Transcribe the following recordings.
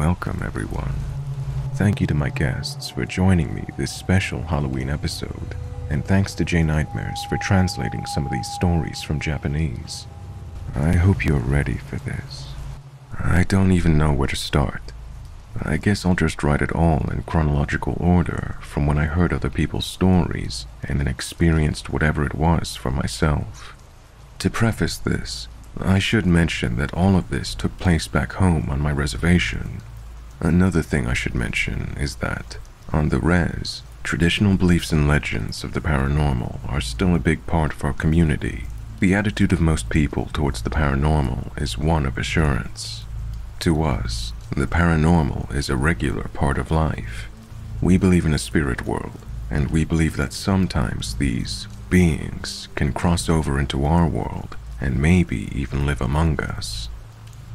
Welcome, everyone. Thank you to my guests for joining me this special Halloween episode, and thanks to J Nightmares for translating some of these stories from Japanese. I hope you're ready for this. I don't even know where to start. I guess I'll just write it all in chronological order from when I heard other people's stories and then experienced whatever it was for myself. To preface this, I should mention that all of this took place back home on my reservation. Another thing I should mention is that, on the res, traditional beliefs and legends of the paranormal are still a big part of our community. The attitude of most people towards the paranormal is one of assurance. To us, the paranormal is a regular part of life. We believe in a spirit world, and we believe that sometimes these beings can cross over into our world and maybe even live among us.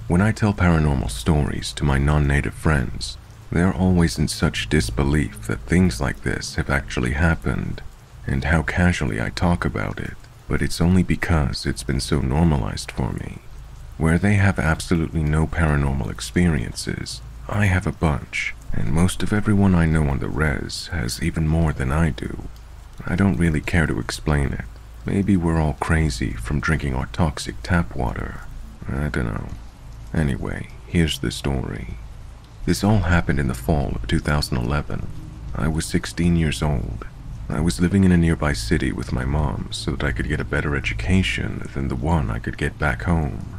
When I tell paranormal stories to my non native friends, they're always in such disbelief that things like this have actually happened, and how casually I talk about it, but it's only because it's been so normalized for me. Where they have absolutely no paranormal experiences, I have a bunch, and most of everyone I know on the res has even more than I do. I don't really care to explain it. Maybe we're all crazy from drinking our toxic tap water. I don't know. Anyway, here's the story. This all happened in the fall of 2011. I was 16 years old. I was living in a nearby city with my mom so that I could get a better education than the one I could get back home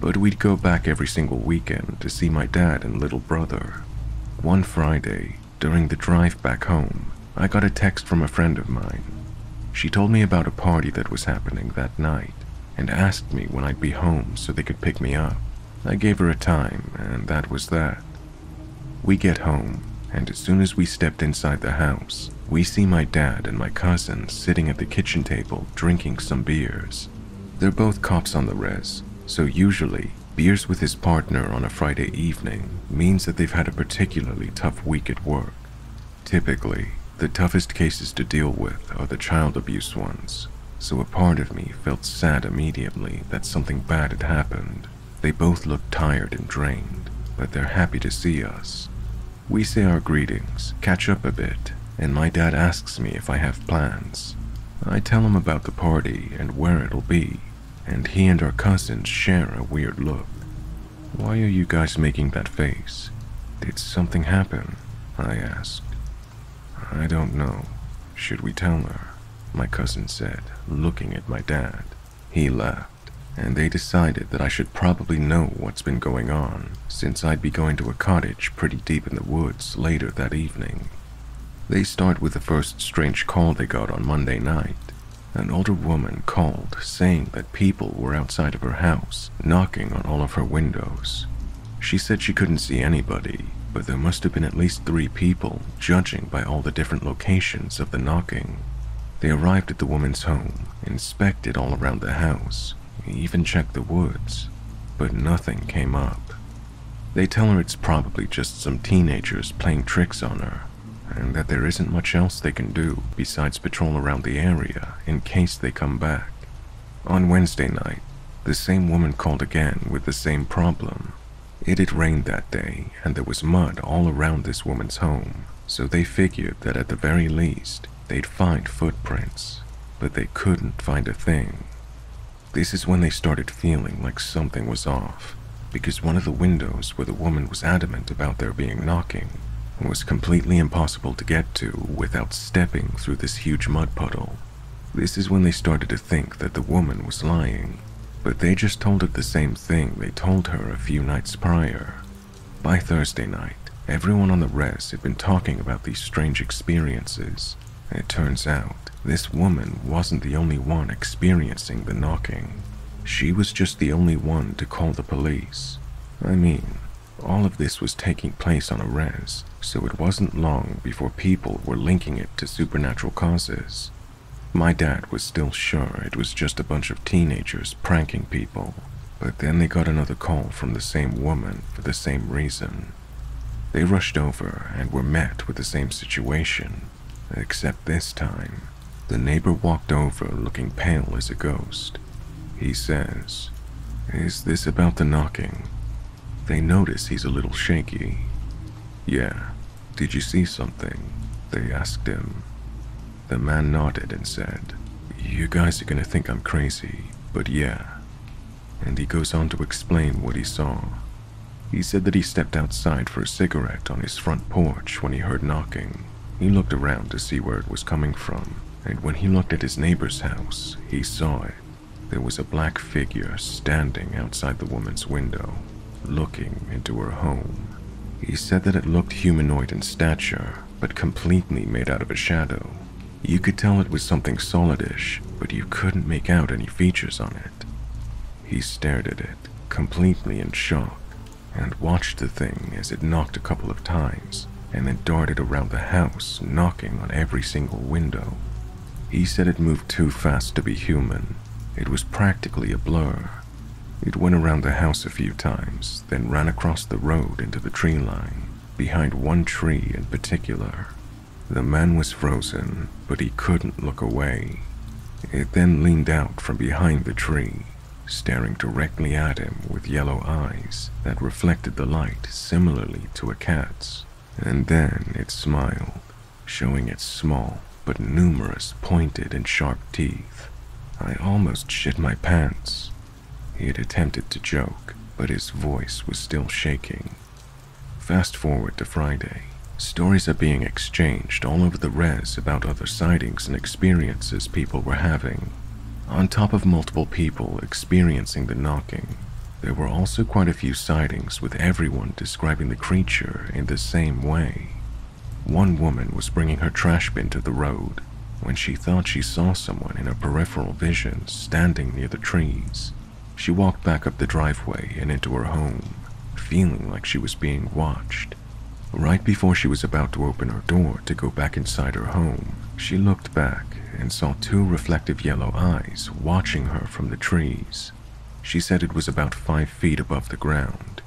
but we'd go back every single weekend to see my dad and little brother. One Friday, during the drive back home, I got a text from a friend of mine. She told me about a party that was happening that night and asked me when I'd be home so they could pick me up. I gave her a time, and that was that. We get home, and as soon as we stepped inside the house, we see my dad and my cousin sitting at the kitchen table drinking some beers. They're both cops on the res, so usually, beers with his partner on a Friday evening means that they've had a particularly tough week at work. Typically, the toughest cases to deal with are the child abuse ones, so a part of me felt sad immediately that something bad had happened. They both look tired and drained, but they're happy to see us. We say our greetings, catch up a bit, and my dad asks me if I have plans. I tell him about the party and where it'll be, and he and our cousins share a weird look. Why are you guys making that face? Did something happen? I asked. I don't know. Should we tell her? My cousin said, looking at my dad. He laughed, and they decided that I should probably know what's been going on, since I'd be going to a cottage pretty deep in the woods later that evening. They start with the first strange call they got on Monday night. An older woman called saying that people were outside of her house, knocking on all of her windows. She said she couldn't see anybody, but there must have been at least three people, judging by all the different locations of the knocking. They arrived at the woman's home, inspected all around the house, even checked the woods, but nothing came up. They tell her it's probably just some teenagers playing tricks on her, and that there isn't much else they can do besides patrol around the area in case they come back. On Wednesday night, the same woman called again with the same problem. It had rained that day, and there was mud all around this woman's home, so they figured that at the very least, they'd find footprints, but they couldn't find a thing. This is when they started feeling like something was off, because one of the windows where the woman was adamant about there being knocking was completely impossible to get to without stepping through this huge mud puddle. This is when they started to think that the woman was lying, but they just told her the same thing they told her a few nights prior. By Thursday night, everyone on the res had been talking about these strange experiences. And it turns out, this woman wasn't the only one experiencing the knocking. She was just the only one to call the police. I mean, all of this was taking place on a res, so it wasn't long before people were linking it to supernatural causes. My dad was still sure it was just a bunch of teenagers pranking people, but then they got another call from the same woman for the same reason. They rushed over and were met with the same situation, except this time, the neighbor walked over looking pale as a ghost. He says, Is this about the knocking? they notice he's a little shaky. Yeah, did you see something? They asked him. The man nodded and said, You guys are gonna think I'm crazy, but yeah. And he goes on to explain what he saw. He said that he stepped outside for a cigarette on his front porch when he heard knocking. He looked around to see where it was coming from, and when he looked at his neighbor's house, he saw it. There was a black figure standing outside the woman's window, looking into her home. He said that it looked humanoid in stature, but completely made out of a shadow. You could tell it was something solidish, but you couldn't make out any features on it. He stared at it, completely in shock, and watched the thing as it knocked a couple of times and then darted around the house, knocking on every single window. He said it moved too fast to be human. It was practically a blur. It went around the house a few times, then ran across the road into the tree line, behind one tree in particular. The man was frozen, but he couldn't look away. It then leaned out from behind the tree, staring directly at him with yellow eyes that reflected the light similarly to a cat's. And then it smiled, showing its small but numerous pointed and sharp teeth. I almost shit my pants. He had attempted to joke, but his voice was still shaking. Fast forward to Friday. Stories are being exchanged all over the res about other sightings and experiences people were having. On top of multiple people experiencing the knocking, there were also quite a few sightings with everyone describing the creature in the same way. One woman was bringing her trash bin to the road when she thought she saw someone in her peripheral vision standing near the trees. She walked back up the driveway and into her home, feeling like she was being watched. Right before she was about to open her door to go back inside her home, she looked back and saw two reflective yellow eyes watching her from the trees. She said it was about five feet above the ground.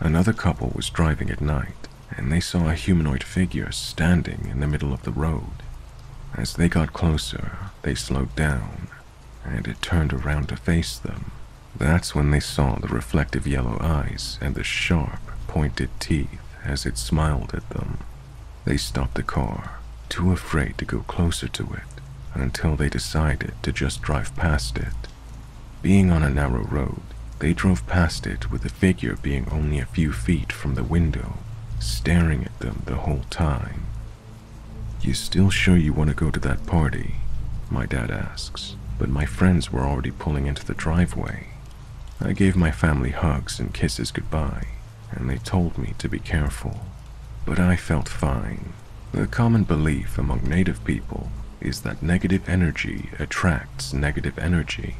Another couple was driving at night, and they saw a humanoid figure standing in the middle of the road. As they got closer, they slowed down, and it turned around to face them. That's when they saw the reflective yellow eyes and the sharp, pointed teeth as it smiled at them. They stopped the car, too afraid to go closer to it, until they decided to just drive past it. Being on a narrow road, they drove past it with the figure being only a few feet from the window, staring at them the whole time. You still sure you want to go to that party? My dad asks, but my friends were already pulling into the driveway. I gave my family hugs and kisses goodbye, and they told me to be careful. But I felt fine. The common belief among native people is that negative energy attracts negative energy.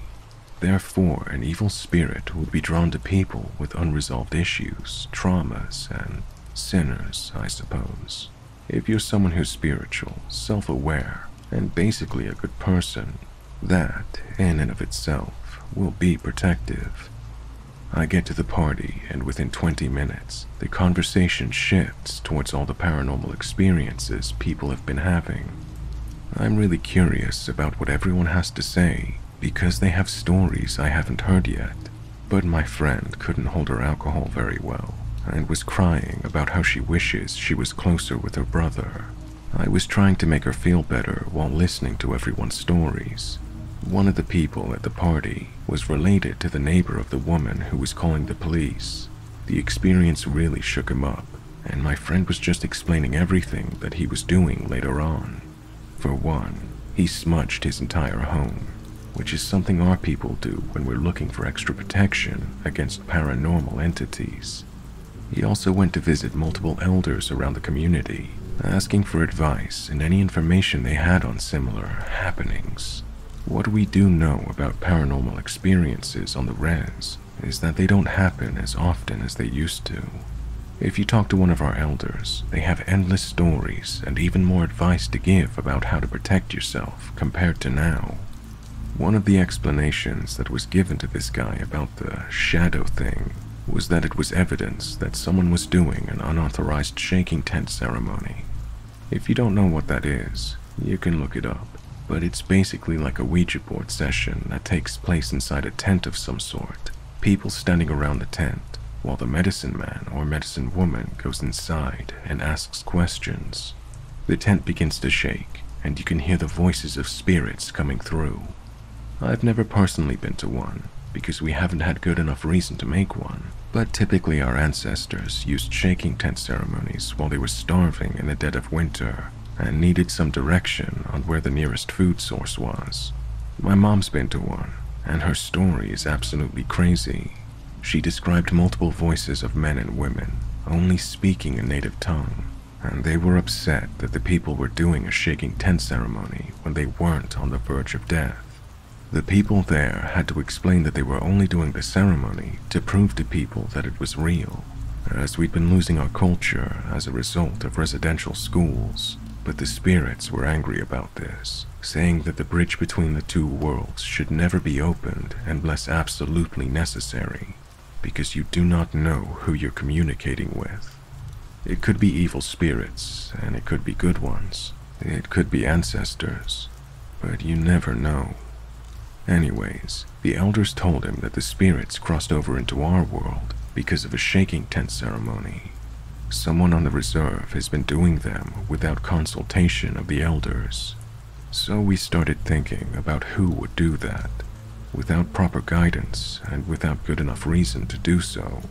Therefore, an evil spirit would be drawn to people with unresolved issues, traumas, and sinners, I suppose. If you're someone who's spiritual, self aware, and basically a good person, that, in and of itself, will be protective. I get to the party, and within 20 minutes, the conversation shifts towards all the paranormal experiences people have been having. I'm really curious about what everyone has to say because they have stories I haven't heard yet. But my friend couldn't hold her alcohol very well and was crying about how she wishes she was closer with her brother. I was trying to make her feel better while listening to everyone's stories. One of the people at the party was related to the neighbor of the woman who was calling the police. The experience really shook him up, and my friend was just explaining everything that he was doing later on. For one, he smudged his entire home which is something our people do when we're looking for extra protection against paranormal entities. He also went to visit multiple elders around the community, asking for advice and any information they had on similar happenings. What we do know about paranormal experiences on the res is that they don't happen as often as they used to. If you talk to one of our elders, they have endless stories and even more advice to give about how to protect yourself compared to now. One of the explanations that was given to this guy about the shadow thing was that it was evidence that someone was doing an unauthorized shaking tent ceremony. If you don't know what that is, you can look it up, but it's basically like a Ouija board session that takes place inside a tent of some sort. People standing around the tent, while the medicine man or medicine woman goes inside and asks questions. The tent begins to shake, and you can hear the voices of spirits coming through. I've never personally been to one because we haven't had good enough reason to make one, but typically our ancestors used shaking tent ceremonies while they were starving in the dead of winter and needed some direction on where the nearest food source was. My mom's been to one, and her story is absolutely crazy. She described multiple voices of men and women, only speaking a native tongue, and they were upset that the people were doing a shaking tent ceremony when they weren't on the verge of death. The people there had to explain that they were only doing the ceremony to prove to people that it was real, as we'd been losing our culture as a result of residential schools. But the spirits were angry about this, saying that the bridge between the two worlds should never be opened unless absolutely necessary, because you do not know who you're communicating with. It could be evil spirits, and it could be good ones. It could be ancestors, but you never know. Anyways, the elders told him that the spirits crossed over into our world because of a shaking tent ceremony. Someone on the reserve has been doing them without consultation of the elders. So we started thinking about who would do that, without proper guidance and without good enough reason to do so.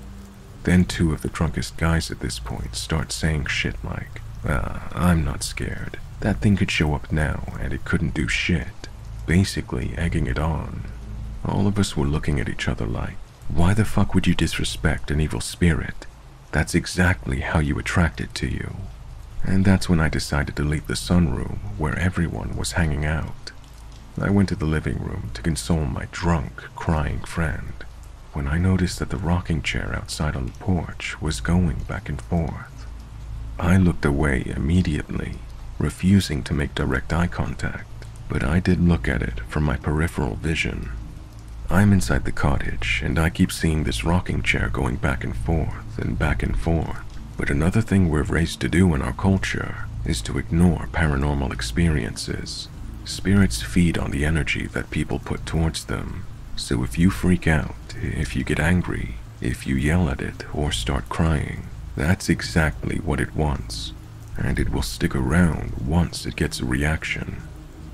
Then two of the drunkest guys at this point start saying shit like, Ah, I'm not scared. That thing could show up now and it couldn't do shit basically egging it on. All of us were looking at each other like, why the fuck would you disrespect an evil spirit? That's exactly how you attract it to you. And that's when I decided to leave the sunroom where everyone was hanging out. I went to the living room to console my drunk, crying friend when I noticed that the rocking chair outside on the porch was going back and forth. I looked away immediately, refusing to make direct eye contact but I did look at it from my peripheral vision. I'm inside the cottage, and I keep seeing this rocking chair going back and forth and back and forth. But another thing we're raised to do in our culture is to ignore paranormal experiences. Spirits feed on the energy that people put towards them. So if you freak out, if you get angry, if you yell at it or start crying, that's exactly what it wants. And it will stick around once it gets a reaction.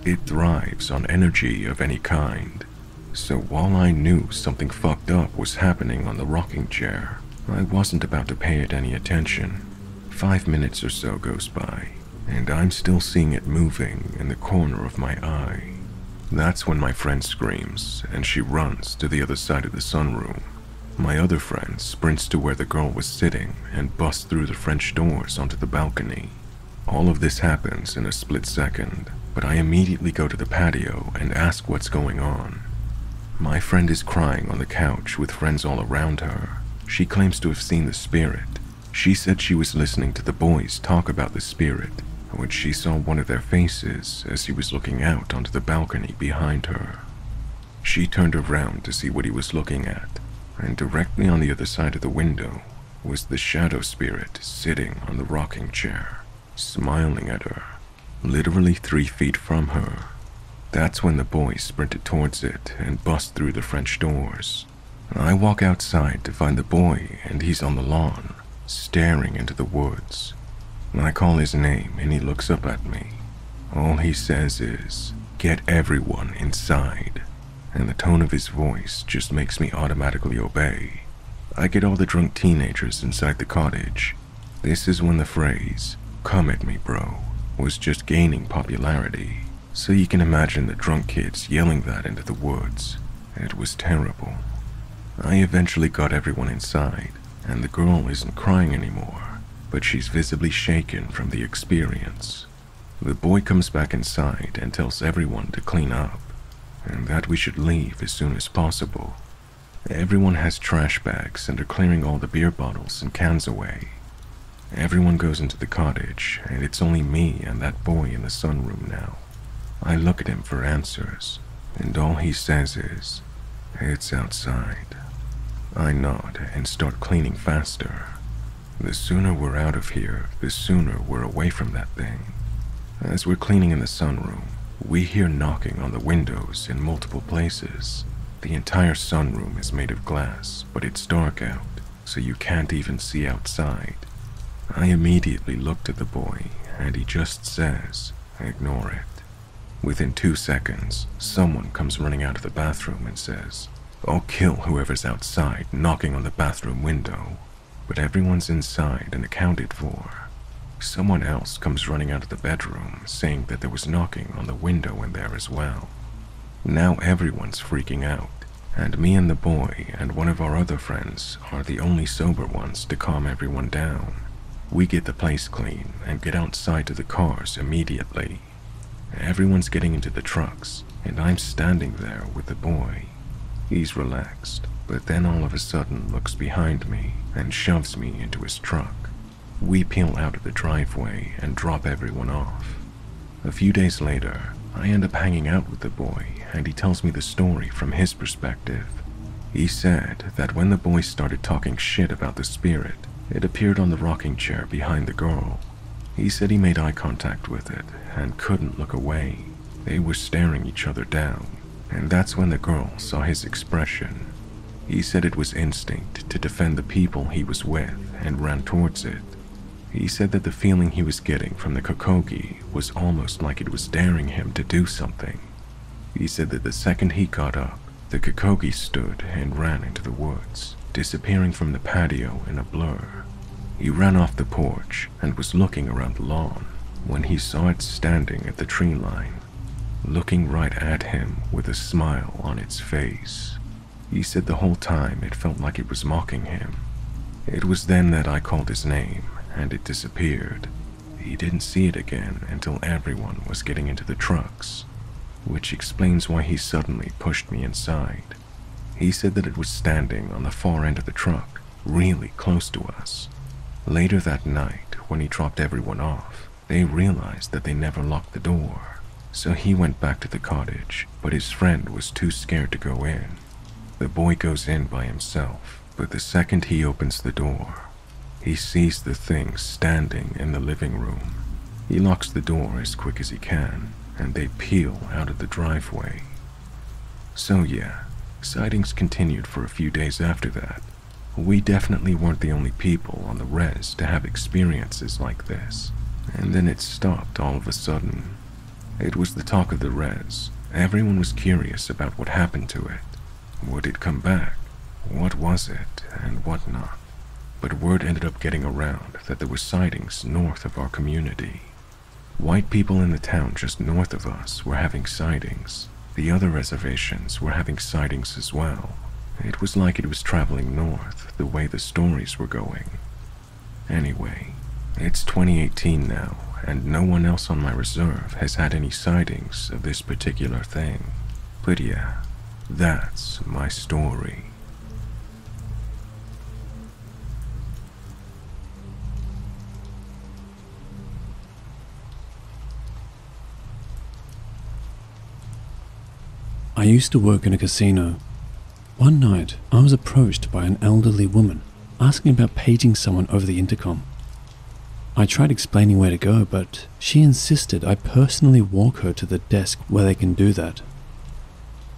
It thrives on energy of any kind. So while I knew something fucked up was happening on the rocking chair, I wasn't about to pay it any attention. Five minutes or so goes by, and I'm still seeing it moving in the corner of my eye. That's when my friend screams, and she runs to the other side of the sunroom. My other friend sprints to where the girl was sitting and busts through the French doors onto the balcony. All of this happens in a split second, but I immediately go to the patio and ask what's going on. My friend is crying on the couch with friends all around her. She claims to have seen the spirit. She said she was listening to the boys talk about the spirit when she saw one of their faces as he was looking out onto the balcony behind her. She turned around to see what he was looking at, and directly on the other side of the window was the shadow spirit sitting on the rocking chair, smiling at her literally three feet from her. That's when the boys sprinted towards it and bust through the French doors. I walk outside to find the boy, and he's on the lawn, staring into the woods. I call his name, and he looks up at me. All he says is, Get everyone inside. And the tone of his voice just makes me automatically obey. I get all the drunk teenagers inside the cottage. This is when the phrase, Come at me, bro, was just gaining popularity, so you can imagine the drunk kids yelling that into the woods. It was terrible. I eventually got everyone inside, and the girl isn't crying anymore, but she's visibly shaken from the experience. The boy comes back inside and tells everyone to clean up, and that we should leave as soon as possible. Everyone has trash bags and are clearing all the beer bottles and cans away. Everyone goes into the cottage, and it's only me and that boy in the sunroom now. I look at him for answers, and all he says is, It's outside. I nod and start cleaning faster. The sooner we're out of here, the sooner we're away from that thing. As we're cleaning in the sunroom, we hear knocking on the windows in multiple places. The entire sunroom is made of glass, but it's dark out, so you can't even see outside. I immediately looked at the boy, and he just says, ignore it. Within two seconds, someone comes running out of the bathroom and says, I'll kill whoever's outside knocking on the bathroom window. But everyone's inside and accounted for. Someone else comes running out of the bedroom saying that there was knocking on the window in there as well. Now everyone's freaking out, and me and the boy and one of our other friends are the only sober ones to calm everyone down. We get the place clean and get outside to the cars immediately. Everyone's getting into the trucks, and I'm standing there with the boy. He's relaxed, but then all of a sudden looks behind me and shoves me into his truck. We peel out of the driveway and drop everyone off. A few days later, I end up hanging out with the boy and he tells me the story from his perspective. He said that when the boy started talking shit about the spirit, it appeared on the rocking chair behind the girl. He said he made eye contact with it and couldn't look away. They were staring each other down, and that's when the girl saw his expression. He said it was instinct to defend the people he was with and ran towards it. He said that the feeling he was getting from the Kokogi was almost like it was daring him to do something. He said that the second he got up, the Kokogi stood and ran into the woods, disappearing from the patio in a blur. He ran off the porch and was looking around the lawn when he saw it standing at the tree line, looking right at him with a smile on its face. He said the whole time it felt like it was mocking him. It was then that I called his name and it disappeared. He didn't see it again until everyone was getting into the trucks, which explains why he suddenly pushed me inside. He said that it was standing on the far end of the truck, really close to us. Later that night, when he dropped everyone off, they realized that they never locked the door. So he went back to the cottage, but his friend was too scared to go in. The boy goes in by himself, but the second he opens the door, he sees the thing standing in the living room. He locks the door as quick as he can, and they peel out of the driveway. So, yeah, sightings continued for a few days after that. We definitely weren't the only people on the res to have experiences like this. And then it stopped all of a sudden. It was the talk of the res. Everyone was curious about what happened to it. Would it come back? What was it, and what not? but word ended up getting around that there were sightings north of our community. White people in the town just north of us were having sightings. The other reservations were having sightings as well. It was like it was traveling north the way the stories were going. Anyway, it's 2018 now, and no one else on my reserve has had any sightings of this particular thing. But yeah, that's my story. I used to work in a casino. One night, I was approached by an elderly woman asking about paging someone over the intercom. I tried explaining where to go, but she insisted I personally walk her to the desk where they can do that.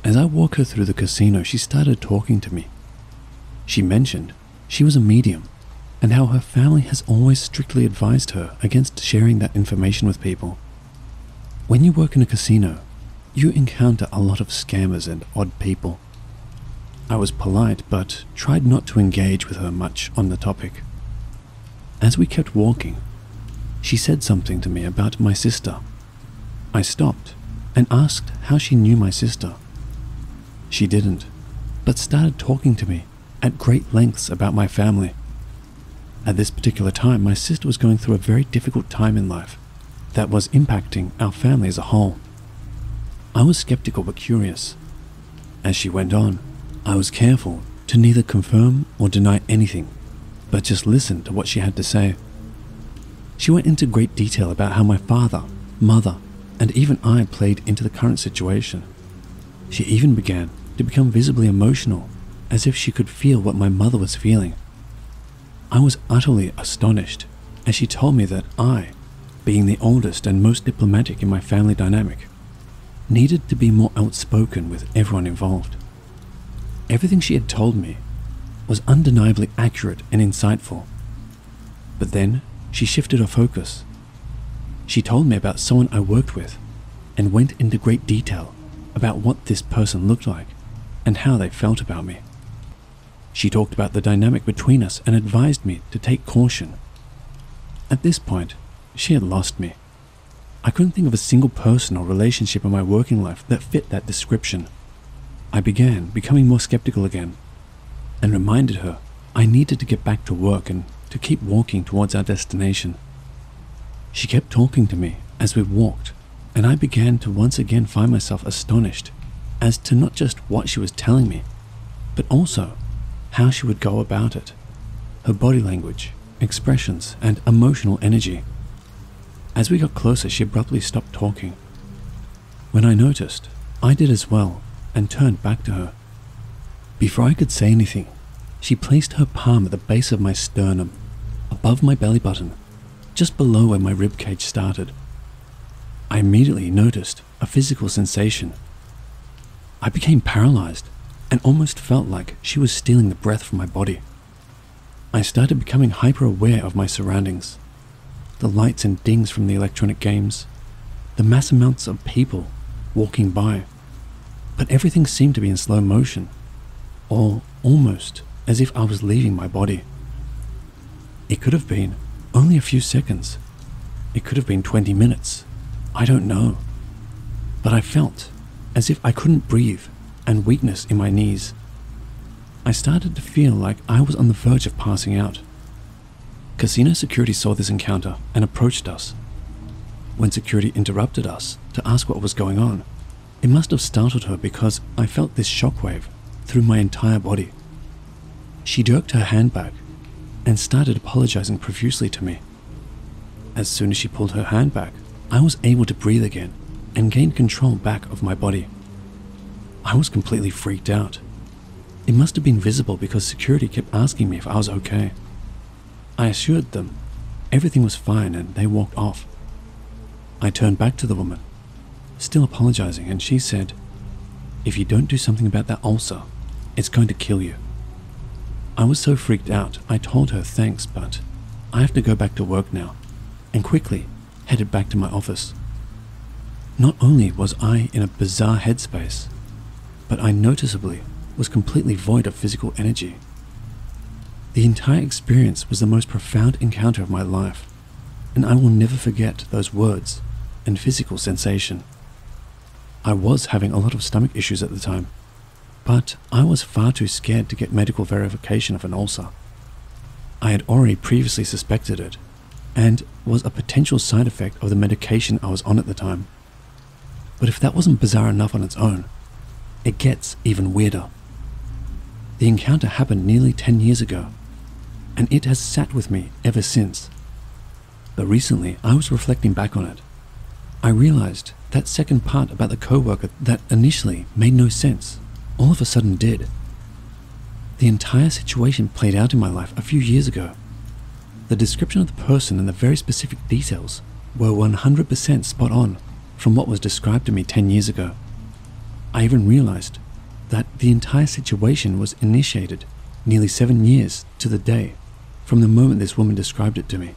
As I walk her through the casino, she started talking to me. She mentioned she was a medium and how her family has always strictly advised her against sharing that information with people. When you work in a casino, you encounter a lot of scammers and odd people. I was polite, but tried not to engage with her much on the topic. As we kept walking, she said something to me about my sister. I stopped and asked how she knew my sister. She didn't, but started talking to me at great lengths about my family. At this particular time, my sister was going through a very difficult time in life that was impacting our family as a whole. I was skeptical but curious. As she went on, I was careful to neither confirm or deny anything, but just listen to what she had to say. She went into great detail about how my father, mother, and even I played into the current situation. She even began to become visibly emotional, as if she could feel what my mother was feeling. I was utterly astonished as she told me that I, being the oldest and most diplomatic in my family dynamic, needed to be more outspoken with everyone involved. Everything she had told me was undeniably accurate and insightful. But then she shifted her focus. She told me about someone I worked with and went into great detail about what this person looked like and how they felt about me. She talked about the dynamic between us and advised me to take caution. At this point, she had lost me. I couldn't think of a single person or relationship in my working life that fit that description. I began becoming more skeptical again and reminded her I needed to get back to work and to keep walking towards our destination. She kept talking to me as we walked, and I began to once again find myself astonished as to not just what she was telling me, but also how she would go about it, her body language, expressions, and emotional energy. As we got closer, she abruptly stopped talking. When I noticed, I did as well and turned back to her. Before I could say anything, she placed her palm at the base of my sternum, above my belly button, just below where my rib cage started. I immediately noticed a physical sensation. I became paralyzed and almost felt like she was stealing the breath from my body. I started becoming hyper aware of my surroundings the lights and dings from the electronic games, the mass amounts of people walking by. But everything seemed to be in slow motion, or almost as if I was leaving my body. It could have been only a few seconds. It could have been 20 minutes. I don't know. But I felt as if I couldn't breathe and weakness in my knees. I started to feel like I was on the verge of passing out. Casino security saw this encounter and approached us. When security interrupted us to ask what was going on, it must have startled her because I felt this shockwave through my entire body. She jerked her hand back and started apologizing profusely to me. As soon as she pulled her hand back, I was able to breathe again and gain control back of my body. I was completely freaked out. It must have been visible because security kept asking me if I was okay. I assured them everything was fine and they walked off. I turned back to the woman, still apologizing, and she said, If you don't do something about that ulcer, it's going to kill you. I was so freaked out, I told her thanks, but I have to go back to work now, and quickly headed back to my office. Not only was I in a bizarre headspace, but I noticeably was completely void of physical energy. The entire experience was the most profound encounter of my life, and I will never forget those words and physical sensation. I was having a lot of stomach issues at the time, but I was far too scared to get medical verification of an ulcer. I had already previously suspected it, and was a potential side effect of the medication I was on at the time. But if that wasn't bizarre enough on its own, it gets even weirder. The encounter happened nearly 10 years ago, and it has sat with me ever since. But recently, I was reflecting back on it. I realized that second part about the coworker that initially made no sense, all of a sudden did. The entire situation played out in my life a few years ago. The description of the person and the very specific details were 100% spot on from what was described to me 10 years ago. I even realized that the entire situation was initiated nearly seven years to the day from the moment this woman described it to me.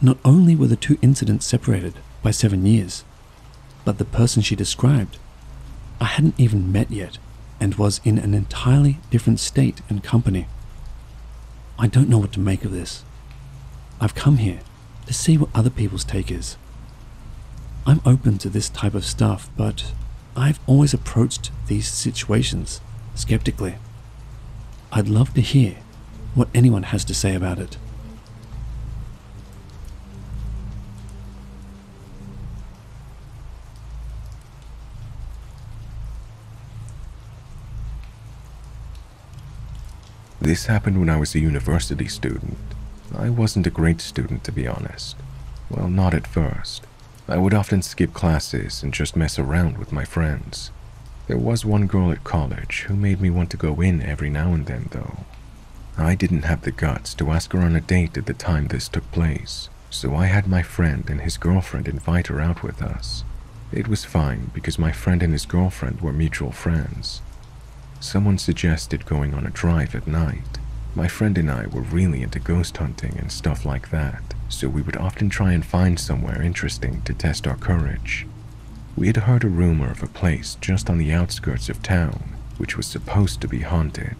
Not only were the two incidents separated by seven years, but the person she described I hadn't even met yet and was in an entirely different state and company. I don't know what to make of this. I've come here to see what other people's take is. I'm open to this type of stuff, but I've always approached these situations skeptically. I'd love to hear what anyone has to say about it. This happened when I was a university student. I wasn't a great student, to be honest. Well, not at first. I would often skip classes and just mess around with my friends. There was one girl at college who made me want to go in every now and then, though. I didn't have the guts to ask her on a date at the time this took place, so I had my friend and his girlfriend invite her out with us. It was fine because my friend and his girlfriend were mutual friends. someone suggested going on a drive at night. My friend and I were really into ghost hunting and stuff like that, so we would often try and find somewhere interesting to test our courage. We had heard a rumor of a place just on the outskirts of town which was supposed to be haunted.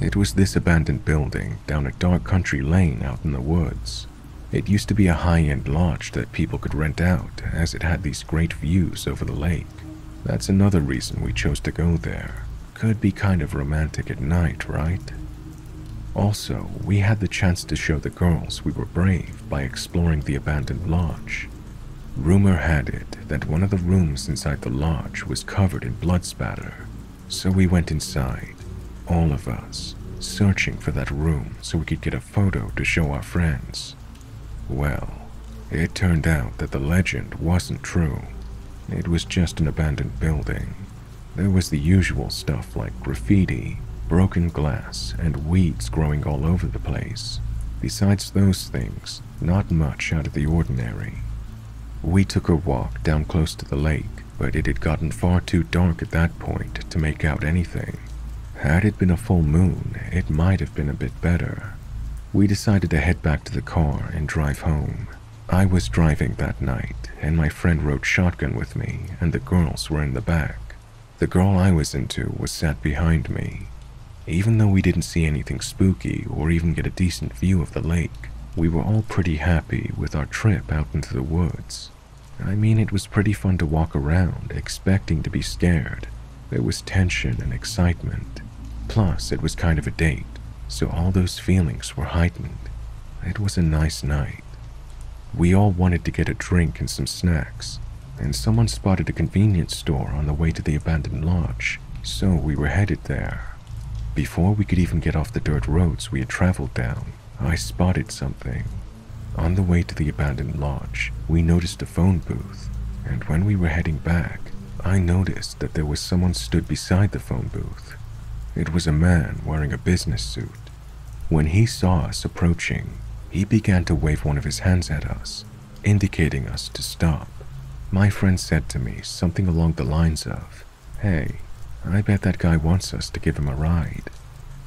It was this abandoned building down a dark country lane out in the woods. It used to be a high end lodge that people could rent out as it had these great views over the lake. That's another reason we chose to go there. Could be kind of romantic at night, right? Also, we had the chance to show the girls we were brave by exploring the abandoned lodge. Rumor had it that one of the rooms inside the lodge was covered in blood spatter, so we went inside, all of us, searching for that room so we could get a photo to show our friends. Well, it turned out that the legend wasn't true. It was just an abandoned building. There was the usual stuff like graffiti, broken glass, and weeds growing all over the place. Besides those things, not much out of the ordinary. We took a walk down close to the lake, but it had gotten far too dark at that point to make out anything. Had it been a full moon, it might have been a bit better. We decided to head back to the car and drive home. I was driving that night, and my friend rode shotgun with me, and the girls were in the back. The girl I was into was sat behind me. Even though we didn't see anything spooky or even get a decent view of the lake, we were all pretty happy with our trip out into the woods. I mean, it was pretty fun to walk around expecting to be scared. There was tension and excitement. Plus, it was kind of a date, so all those feelings were heightened. It was a nice night. We all wanted to get a drink and some snacks, and someone spotted a convenience store on the way to the abandoned lodge, so we were headed there. Before we could even get off the dirt roads we had traveled down, I spotted something. On the way to the abandoned lodge, we noticed a phone booth, and when we were heading back, I noticed that there was someone stood beside the phone booth. It was a man wearing a business suit. When he saw us approaching, he began to wave one of his hands at us, indicating us to stop. My friend said to me something along the lines of, Hey, I bet that guy wants us to give him a ride.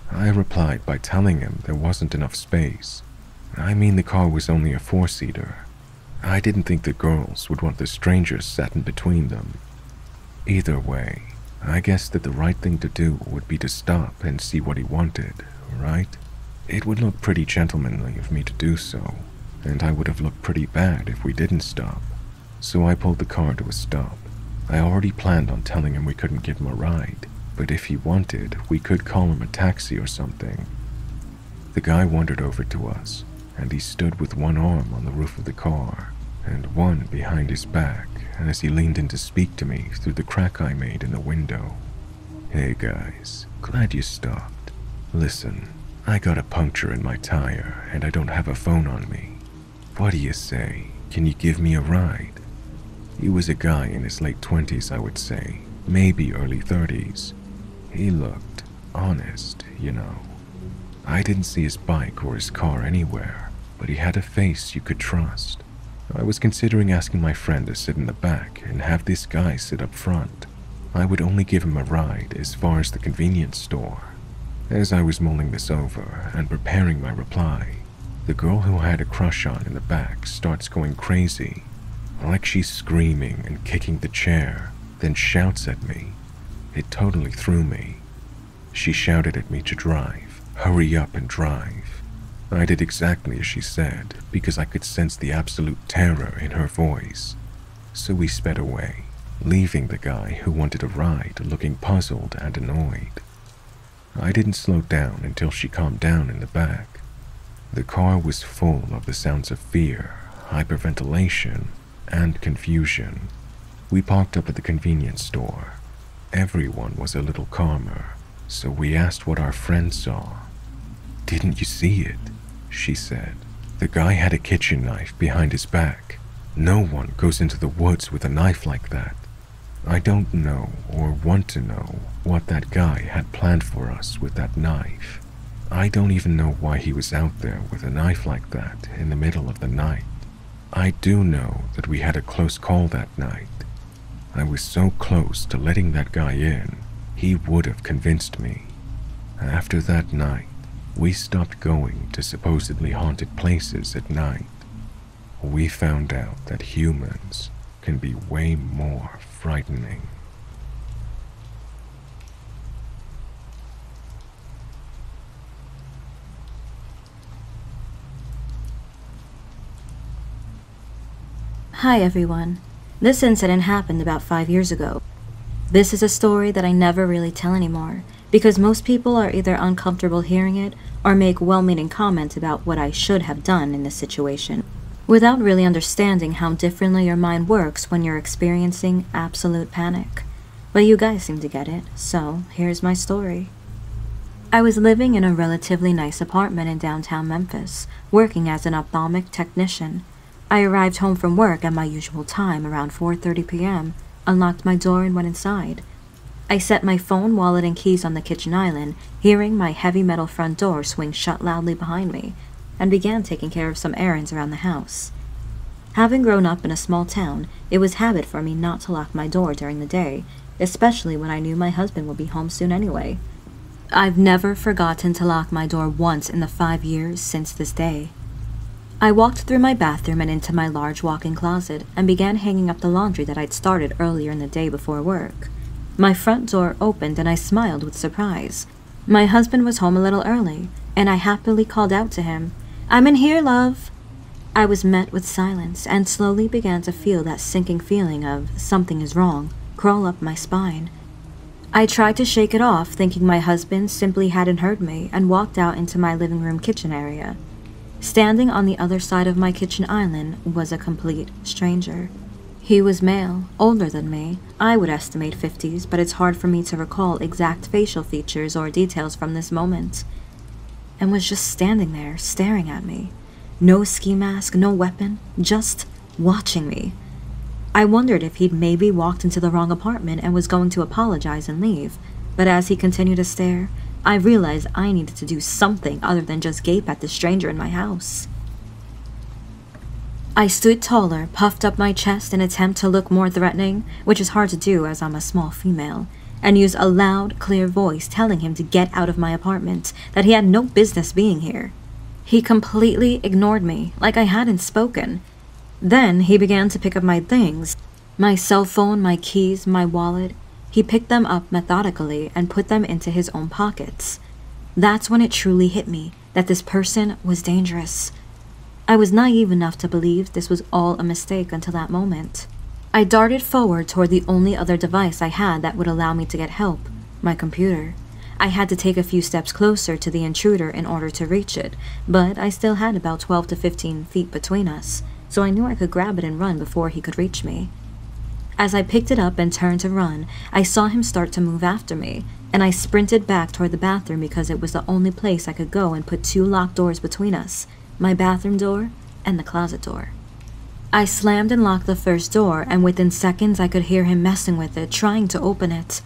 I replied by telling him there wasn't enough space. I mean, the car was only a four seater. I didn't think the girls would want the strangers sat in between them. Either way, I guess that the right thing to do would be to stop and see what he wanted, right? It would look pretty gentlemanly of me to do so, and I would have looked pretty bad if we didn't stop. So I pulled the car to a stop. I already planned on telling him we couldn't give him a ride, but if he wanted, we could call him a taxi or something. The guy wandered over to us, and he stood with one arm on the roof of the car and one behind his back as he leaned in to speak to me through the crack I made in the window. Hey guys, glad you stopped. Listen, I got a puncture in my tire and I don't have a phone on me. What do you say? Can you give me a ride? He was a guy in his late 20s, I would say, maybe early 30s. He looked honest, you know. I didn't see his bike or his car anywhere, but he had a face you could trust. I was considering asking my friend to sit in the back and have this guy sit up front. I would only give him a ride as far as the convenience store. As I was mulling this over and preparing my reply, the girl who I had a crush on in the back starts going crazy, like she's screaming and kicking the chair, then shouts at me. It totally threw me. She shouted at me to drive, hurry up and drive. I did exactly as she said because I could sense the absolute terror in her voice. So we sped away, leaving the guy who wanted a ride looking puzzled and annoyed. I didn't slow down until she calmed down in the back. The car was full of the sounds of fear, hyperventilation, and confusion. We parked up at the convenience store. Everyone was a little calmer, so we asked what our friend saw. Didn't you see it? She said. The guy had a kitchen knife behind his back. No one goes into the woods with a knife like that. I don't know or want to know what that guy had planned for us with that knife. I don't even know why he was out there with a knife like that in the middle of the night. I do know that we had a close call that night. I was so close to letting that guy in, he would have convinced me. After that night, we stopped going to supposedly haunted places at night. We found out that humans can be way more frightening. Hi everyone. This incident happened about five years ago. This is a story that I never really tell anymore, because most people are either uncomfortable hearing it or make well meaning comments about what I should have done in this situation, without really understanding how differently your mind works when you're experiencing absolute panic. But you guys seem to get it, so here's my story. I was living in a relatively nice apartment in downtown Memphis, working as an ophthalmic technician I arrived home from work at my usual time, around 4.30 p.m., unlocked my door and went inside. I set my phone, wallet, and keys on the kitchen island, hearing my heavy metal front door swing shut loudly behind me, and began taking care of some errands around the house. Having grown up in a small town, it was habit for me not to lock my door during the day, especially when I knew my husband would be home soon anyway. I've never forgotten to lock my door once in the five years since this day. I walked through my bathroom and into my large walk-in closet and began hanging up the laundry that I'd started earlier in the day before work. My front door opened and I smiled with surprise. My husband was home a little early, and I happily called out to him, I'm in here, love. I was met with silence and slowly began to feel that sinking feeling of something is wrong crawl up my spine. I tried to shake it off, thinking my husband simply hadn't heard me, and walked out into my living room kitchen area. Standing on the other side of my kitchen island was a complete stranger. He was male, older than me. I would estimate 50s, but it's hard for me to recall exact facial features or details from this moment. And was just standing there, staring at me. No ski mask, no weapon, just watching me. I wondered if he'd maybe walked into the wrong apartment and was going to apologize and leave, but as he continued to stare, I realized I needed to do something other than just gape at the stranger in my house. I stood taller, puffed up my chest in attempt to look more threatening, which is hard to do as I'm a small female, and used a loud, clear voice telling him to get out of my apartment, that he had no business being here. He completely ignored me, like I hadn't spoken. Then he began to pick up my things my cell phone, my keys, my wallet, he picked them up methodically and put them into his own pockets. That's when it truly hit me that this person was dangerous. I was naive enough to believe this was all a mistake until that moment. I darted forward toward the only other device I had that would allow me to get help my computer. I had to take a few steps closer to the intruder in order to reach it, but I still had about 12 to 15 feet between us, so I knew I could grab it and run before he could reach me. As I picked it up and turned to run, I saw him start to move after me, and I sprinted back toward the bathroom because it was the only place I could go and put two locked doors between us my bathroom door and the closet door. I slammed and locked the first door, and within seconds I could hear him messing with it, trying to open it.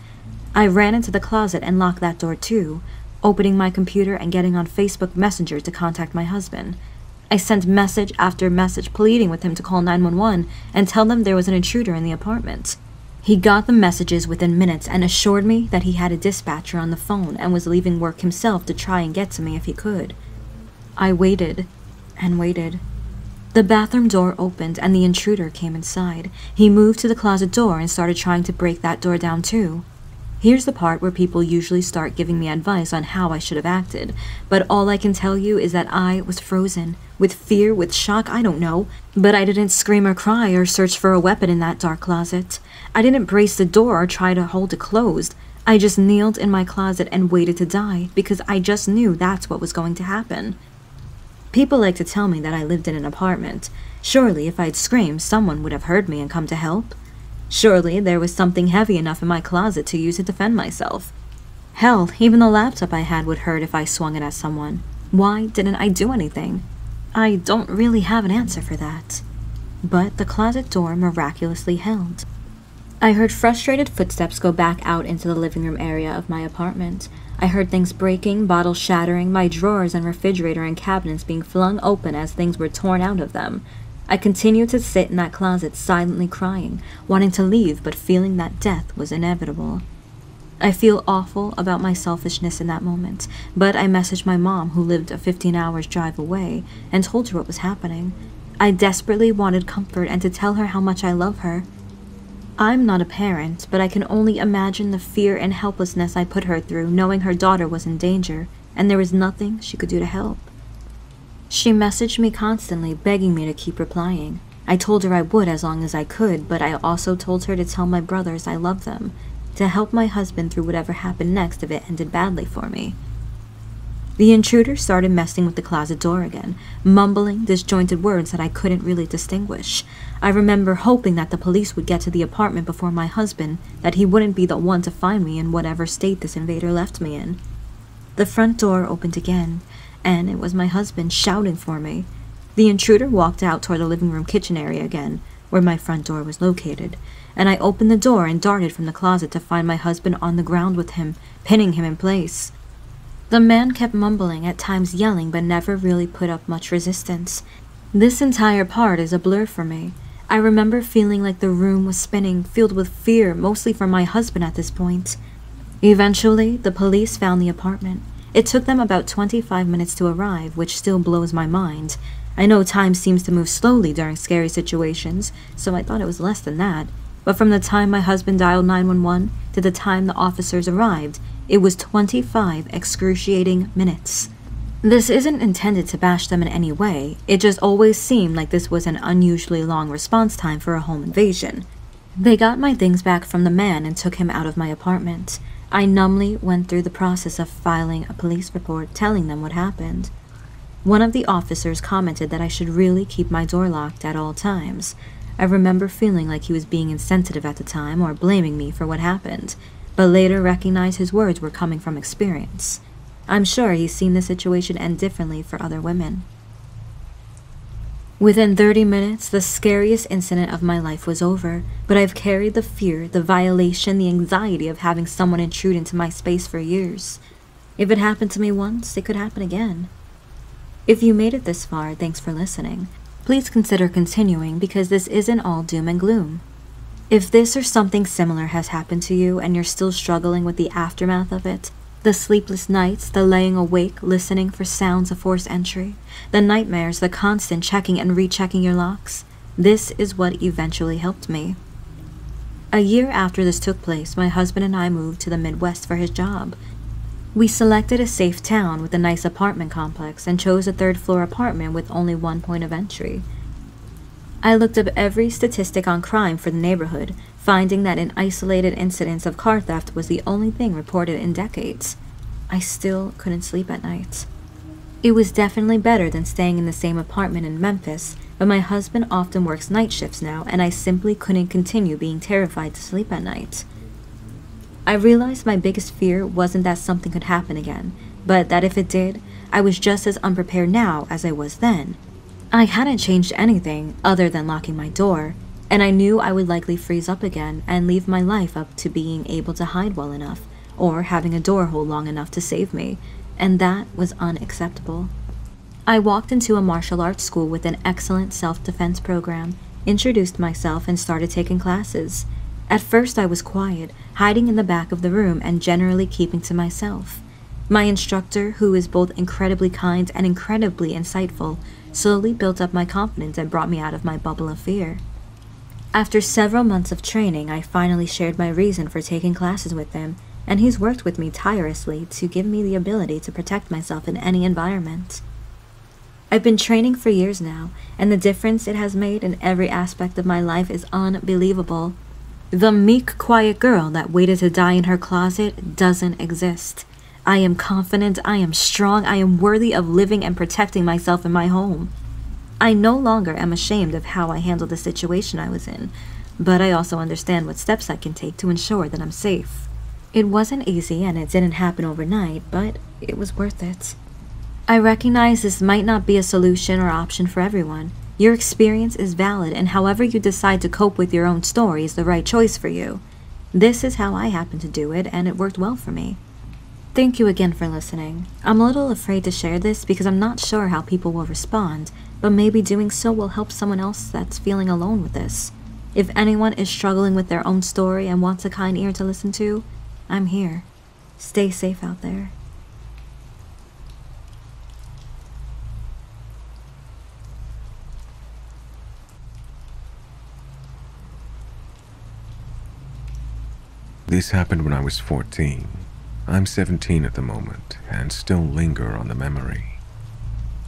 I ran into the closet and locked that door too, opening my computer and getting on Facebook Messenger to contact my husband. I sent message after message pleading with him to call 911 and tell them there was an intruder in the apartment. He got the messages within minutes and assured me that he had a dispatcher on the phone and was leaving work himself to try and get to me if he could. I waited and waited. The bathroom door opened and the intruder came inside. He moved to the closet door and started trying to break that door down too. Here's the part where people usually start giving me advice on how I should have acted, but all I can tell you is that I was frozen. With fear, with shock, I don't know. But I didn't scream or cry or search for a weapon in that dark closet. I didn't brace the door or try to hold it closed. I just kneeled in my closet and waited to die because I just knew that's what was going to happen. People like to tell me that I lived in an apartment. Surely, if I'd screamed, someone would have heard me and come to help. Surely there was something heavy enough in my closet to use to defend myself. Hell, even the laptop I had would hurt if I swung it at someone. Why didn't I do anything? I don't really have an answer for that. But the closet door miraculously held. I heard frustrated footsteps go back out into the living room area of my apartment. I heard things breaking, bottles shattering, my drawers and refrigerator and cabinets being flung open as things were torn out of them. I continued to sit in that closet silently crying, wanting to leave but feeling that death was inevitable. I feel awful about my selfishness in that moment, but I messaged my mom, who lived a 15 hours drive away, and told her what was happening. I desperately wanted comfort and to tell her how much I love her. I'm not a parent, but I can only imagine the fear and helplessness I put her through knowing her daughter was in danger and there was nothing she could do to help. She messaged me constantly, begging me to keep replying. I told her I would as long as I could, but I also told her to tell my brothers I love them, to help my husband through whatever happened next if it ended badly for me. The intruder started messing with the closet door again, mumbling disjointed words that I couldn't really distinguish. I remember hoping that the police would get to the apartment before my husband, that he wouldn't be the one to find me in whatever state this invader left me in. The front door opened again, and it was my husband shouting for me. The intruder walked out toward the living room kitchen area again, where my front door was located, and I opened the door and darted from the closet to find my husband on the ground with him, pinning him in place. The man kept mumbling, at times yelling, but never really put up much resistance. This entire part is a blur for me. I remember feeling like the room was spinning, filled with fear, mostly for my husband at this point. Eventually, the police found the apartment. It took them about 25 minutes to arrive, which still blows my mind. I know time seems to move slowly during scary situations, so I thought it was less than that. But from the time my husband dialed 911 to the time the officers arrived, it was 25 excruciating minutes. This isn't intended to bash them in any way, it just always seemed like this was an unusually long response time for a home invasion. They got my things back from the man and took him out of my apartment. I numbly went through the process of filing a police report telling them what happened. One of the officers commented that I should really keep my door locked at all times. I remember feeling like he was being insensitive at the time or blaming me for what happened, but later recognized his words were coming from experience. I'm sure he's seen the situation end differently for other women. Within 30 minutes, the scariest incident of my life was over, but I've carried the fear, the violation, the anxiety of having someone intrude into my space for years. If it happened to me once, it could happen again. If you made it this far, thanks for listening. Please consider continuing because this isn't all doom and gloom. If this or something similar has happened to you and you're still struggling with the aftermath of it, the sleepless nights, the laying awake listening for sounds of forced entry, the nightmares, the constant checking and rechecking your locks, this is what eventually helped me. A year after this took place, my husband and I moved to the Midwest for his job. We selected a safe town with a nice apartment complex and chose a third floor apartment with only one point of entry. I looked up every statistic on crime for the neighborhood, finding that an isolated incidence of car theft was the only thing reported in decades. I still couldn't sleep at night. It was definitely better than staying in the same apartment in Memphis, but my husband often works night shifts now, and I simply couldn't continue being terrified to sleep at night. I realized my biggest fear wasn't that something could happen again, but that if it did, I was just as unprepared now as I was then. I hadn't changed anything other than locking my door, and I knew I would likely freeze up again and leave my life up to being able to hide well enough, or having a door hole long enough to save me, and that was unacceptable. I walked into a martial arts school with an excellent self defense program, introduced myself, and started taking classes. At first, I was quiet, hiding in the back of the room and generally keeping to myself. My instructor, who is both incredibly kind and incredibly insightful, slowly built up my confidence and brought me out of my bubble of fear. After several months of training, I finally shared my reason for taking classes with him, and he's worked with me tirelessly to give me the ability to protect myself in any environment. I've been training for years now, and the difference it has made in every aspect of my life is unbelievable. The meek, quiet girl that waited to die in her closet doesn't exist. I am confident, I am strong, I am worthy of living and protecting myself in my home. I no longer am ashamed of how I handled the situation I was in, but I also understand what steps I can take to ensure that I'm safe. It wasn't easy and it didn't happen overnight, but it was worth it. I recognize this might not be a solution or option for everyone. Your experience is valid, and however you decide to cope with your own story is the right choice for you. This is how I happened to do it, and it worked well for me. Thank you again for listening. I'm a little afraid to share this because I'm not sure how people will respond, but maybe doing so will help someone else that's feeling alone with this. If anyone is struggling with their own story and wants a kind ear to listen to, I'm here. Stay safe out there. This happened when I was 14. I'm 17 at the moment and still linger on the memory.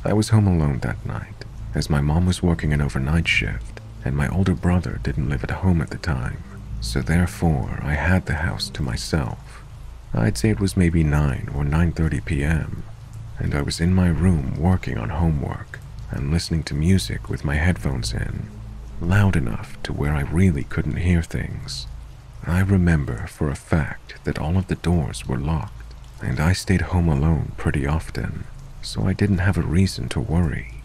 I was home alone that night as my mom was working an overnight shift and my older brother didn't live at home at the time, so therefore I had the house to myself. I'd say it was maybe 9 or 9:30 p.m. and I was in my room working on homework and listening to music with my headphones in, loud enough to where I really couldn't hear things. I remember for a fact that all of the doors were locked, and I stayed home alone pretty often, so I didn't have a reason to worry.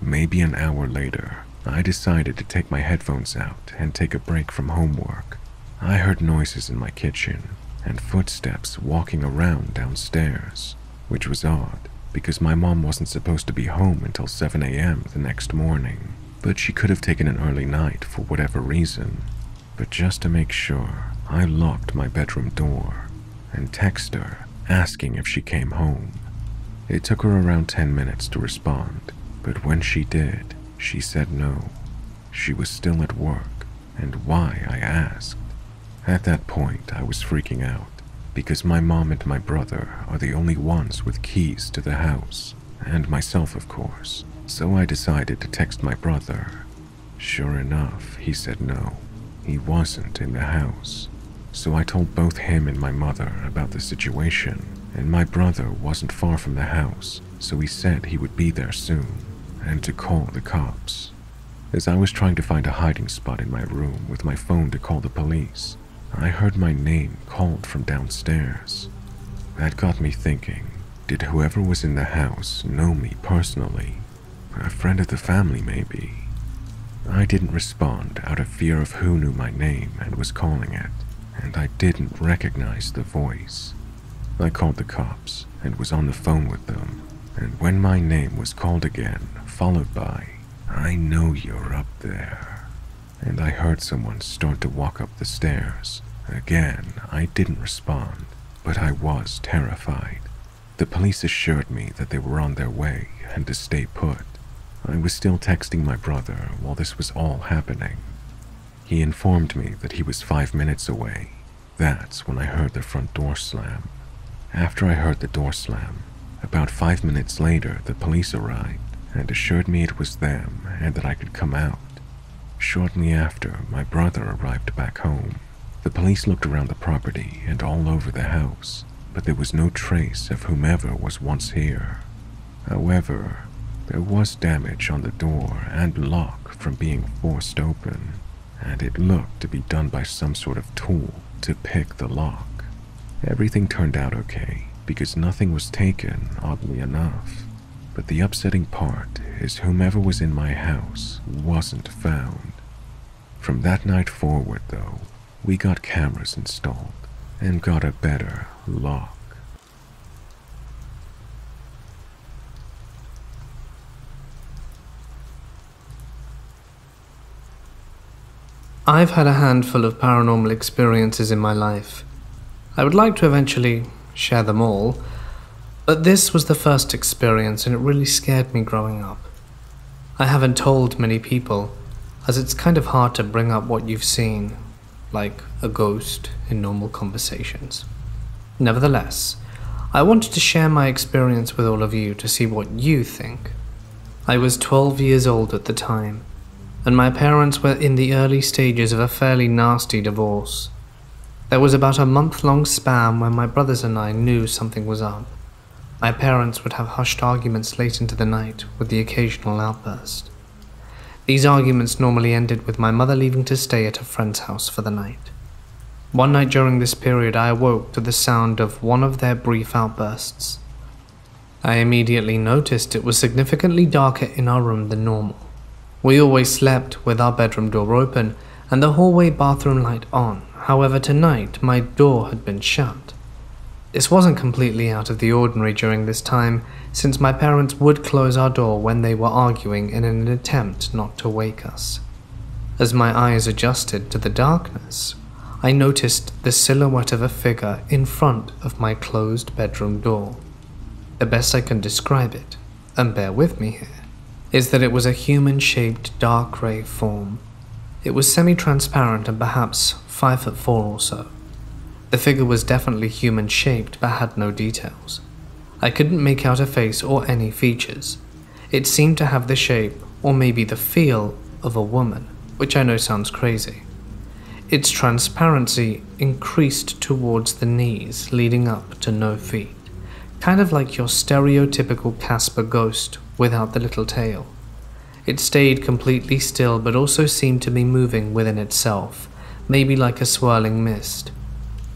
Maybe an hour later, I decided to take my headphones out and take a break from homework. I heard noises in my kitchen and footsteps walking around downstairs, which was odd because my mom wasn't supposed to be home until 7 a.m. the next morning, but she could have taken an early night for whatever reason. But just to make sure, I locked my bedroom door and texted her asking if she came home. It took her around 10 minutes to respond, but when she did, she said no. She was still at work, and why, I asked. At that point, I was freaking out because my mom and my brother are the only ones with keys to the house, and myself, of course. So I decided to text my brother. Sure enough, he said no. He wasn't in the house. So I told both him and my mother about the situation, and my brother wasn't far from the house, so he said he would be there soon, and to call the cops. As I was trying to find a hiding spot in my room with my phone to call the police, I heard my name called from downstairs. That got me thinking, did whoever was in the house know me personally? A friend of the family, maybe? I didn't respond out of fear of who knew my name and was calling it, and I didn't recognize the voice. I called the cops and was on the phone with them, and when my name was called again, followed by, I know you're up there, and I heard someone start to walk up the stairs. Again, I didn't respond, but I was terrified. The police assured me that they were on their way and to stay put. I was still texting my brother while this was all happening. He informed me that he was five minutes away. That's when I heard the front door slam. After I heard the door slam, about five minutes later, the police arrived and assured me it was them and that I could come out. Shortly after, my brother arrived back home. The police looked around the property and all over the house, but there was no trace of whomever was once here. However, there was damage on the door and lock from being forced open, and it looked to be done by some sort of tool to pick the lock. Everything turned out okay because nothing was taken, oddly enough. But the upsetting part is whomever was in my house wasn't found. From that night forward, though, we got cameras installed and got a better lock. I've had a handful of paranormal experiences in my life. I would like to eventually share them all, but this was the first experience and it really scared me growing up. I haven't told many people, as it's kind of hard to bring up what you've seen, like a ghost, in normal conversations. Nevertheless, I wanted to share my experience with all of you to see what you think. I was 12 years old at the time and my parents were in the early stages of a fairly nasty divorce. There was about a month long span when my brothers and I knew something was up. My parents would have hushed arguments late into the night with the occasional outburst. These arguments normally ended with my mother leaving to stay at a friend's house for the night. One night during this period, I awoke to the sound of one of their brief outbursts. I immediately noticed it was significantly darker in our room than normal. We always slept with our bedroom door open and the hallway bathroom light on. However, tonight my door had been shut. This wasn't completely out of the ordinary during this time, since my parents would close our door when they were arguing in an attempt not to wake us. As my eyes adjusted to the darkness, I noticed the silhouette of a figure in front of my closed bedroom door. The best I can describe it, and bear with me here, is that it was a human shaped dark grey form. It was semi transparent and perhaps five foot four or so. The figure was definitely human shaped but had no details. I couldn't make out a face or any features. It seemed to have the shape, or maybe the feel, of a woman, which I know sounds crazy. Its transparency increased towards the knees, leading up to no feet, kind of like your stereotypical Casper ghost without the little tail. It stayed completely still, but also seemed to be moving within itself, maybe like a swirling mist.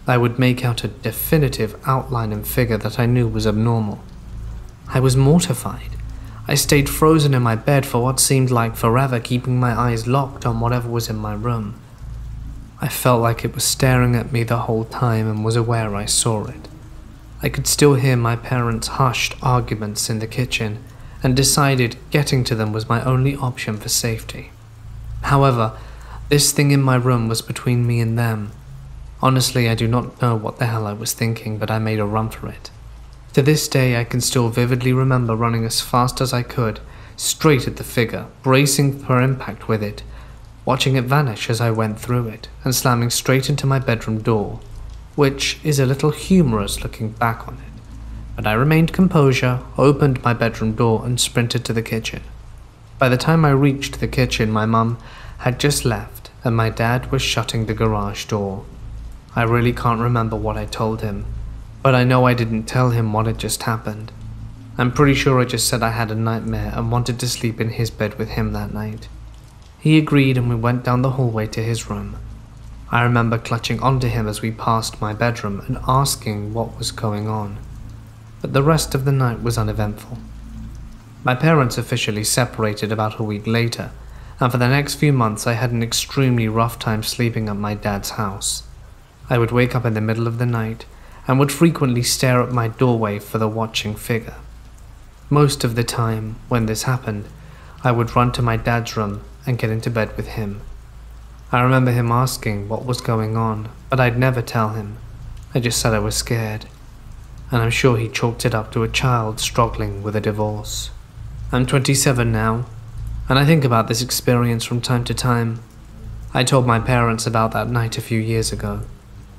I would make out a definitive outline and figure that I knew was abnormal. I was mortified. I stayed frozen in my bed for what seemed like forever, keeping my eyes locked on whatever was in my room. I felt like it was staring at me the whole time and was aware I saw it. I could still hear my parents' hushed arguments in the kitchen and decided getting to them was my only option for safety. However, this thing in my room was between me and them. Honestly, I do not know what the hell I was thinking, but I made a run for it. To this day, I can still vividly remember running as fast as I could, straight at the figure, bracing for impact with it, watching it vanish as I went through it, and slamming straight into my bedroom door, which is a little humorous looking back on it. But I remained composure, opened my bedroom door, and sprinted to the kitchen. By the time I reached the kitchen, my mum had just left, and my dad was shutting the garage door. I really can't remember what I told him, but I know I didn't tell him what had just happened. I'm pretty sure I just said I had a nightmare and wanted to sleep in his bed with him that night. He agreed and we went down the hallway to his room. I remember clutching onto him as we passed my bedroom and asking what was going on. But the rest of the night was uneventful. My parents officially separated about a week later, and for the next few months I had an extremely rough time sleeping at my dad's house. I would wake up in the middle of the night and would frequently stare at my doorway for the watching figure. Most of the time, when this happened, I would run to my dad's room and get into bed with him. I remember him asking what was going on, but I'd never tell him. I just said I was scared. And I'm sure he chalked it up to a child struggling with a divorce. I'm 27 now, and I think about this experience from time to time. I told my parents about that night a few years ago,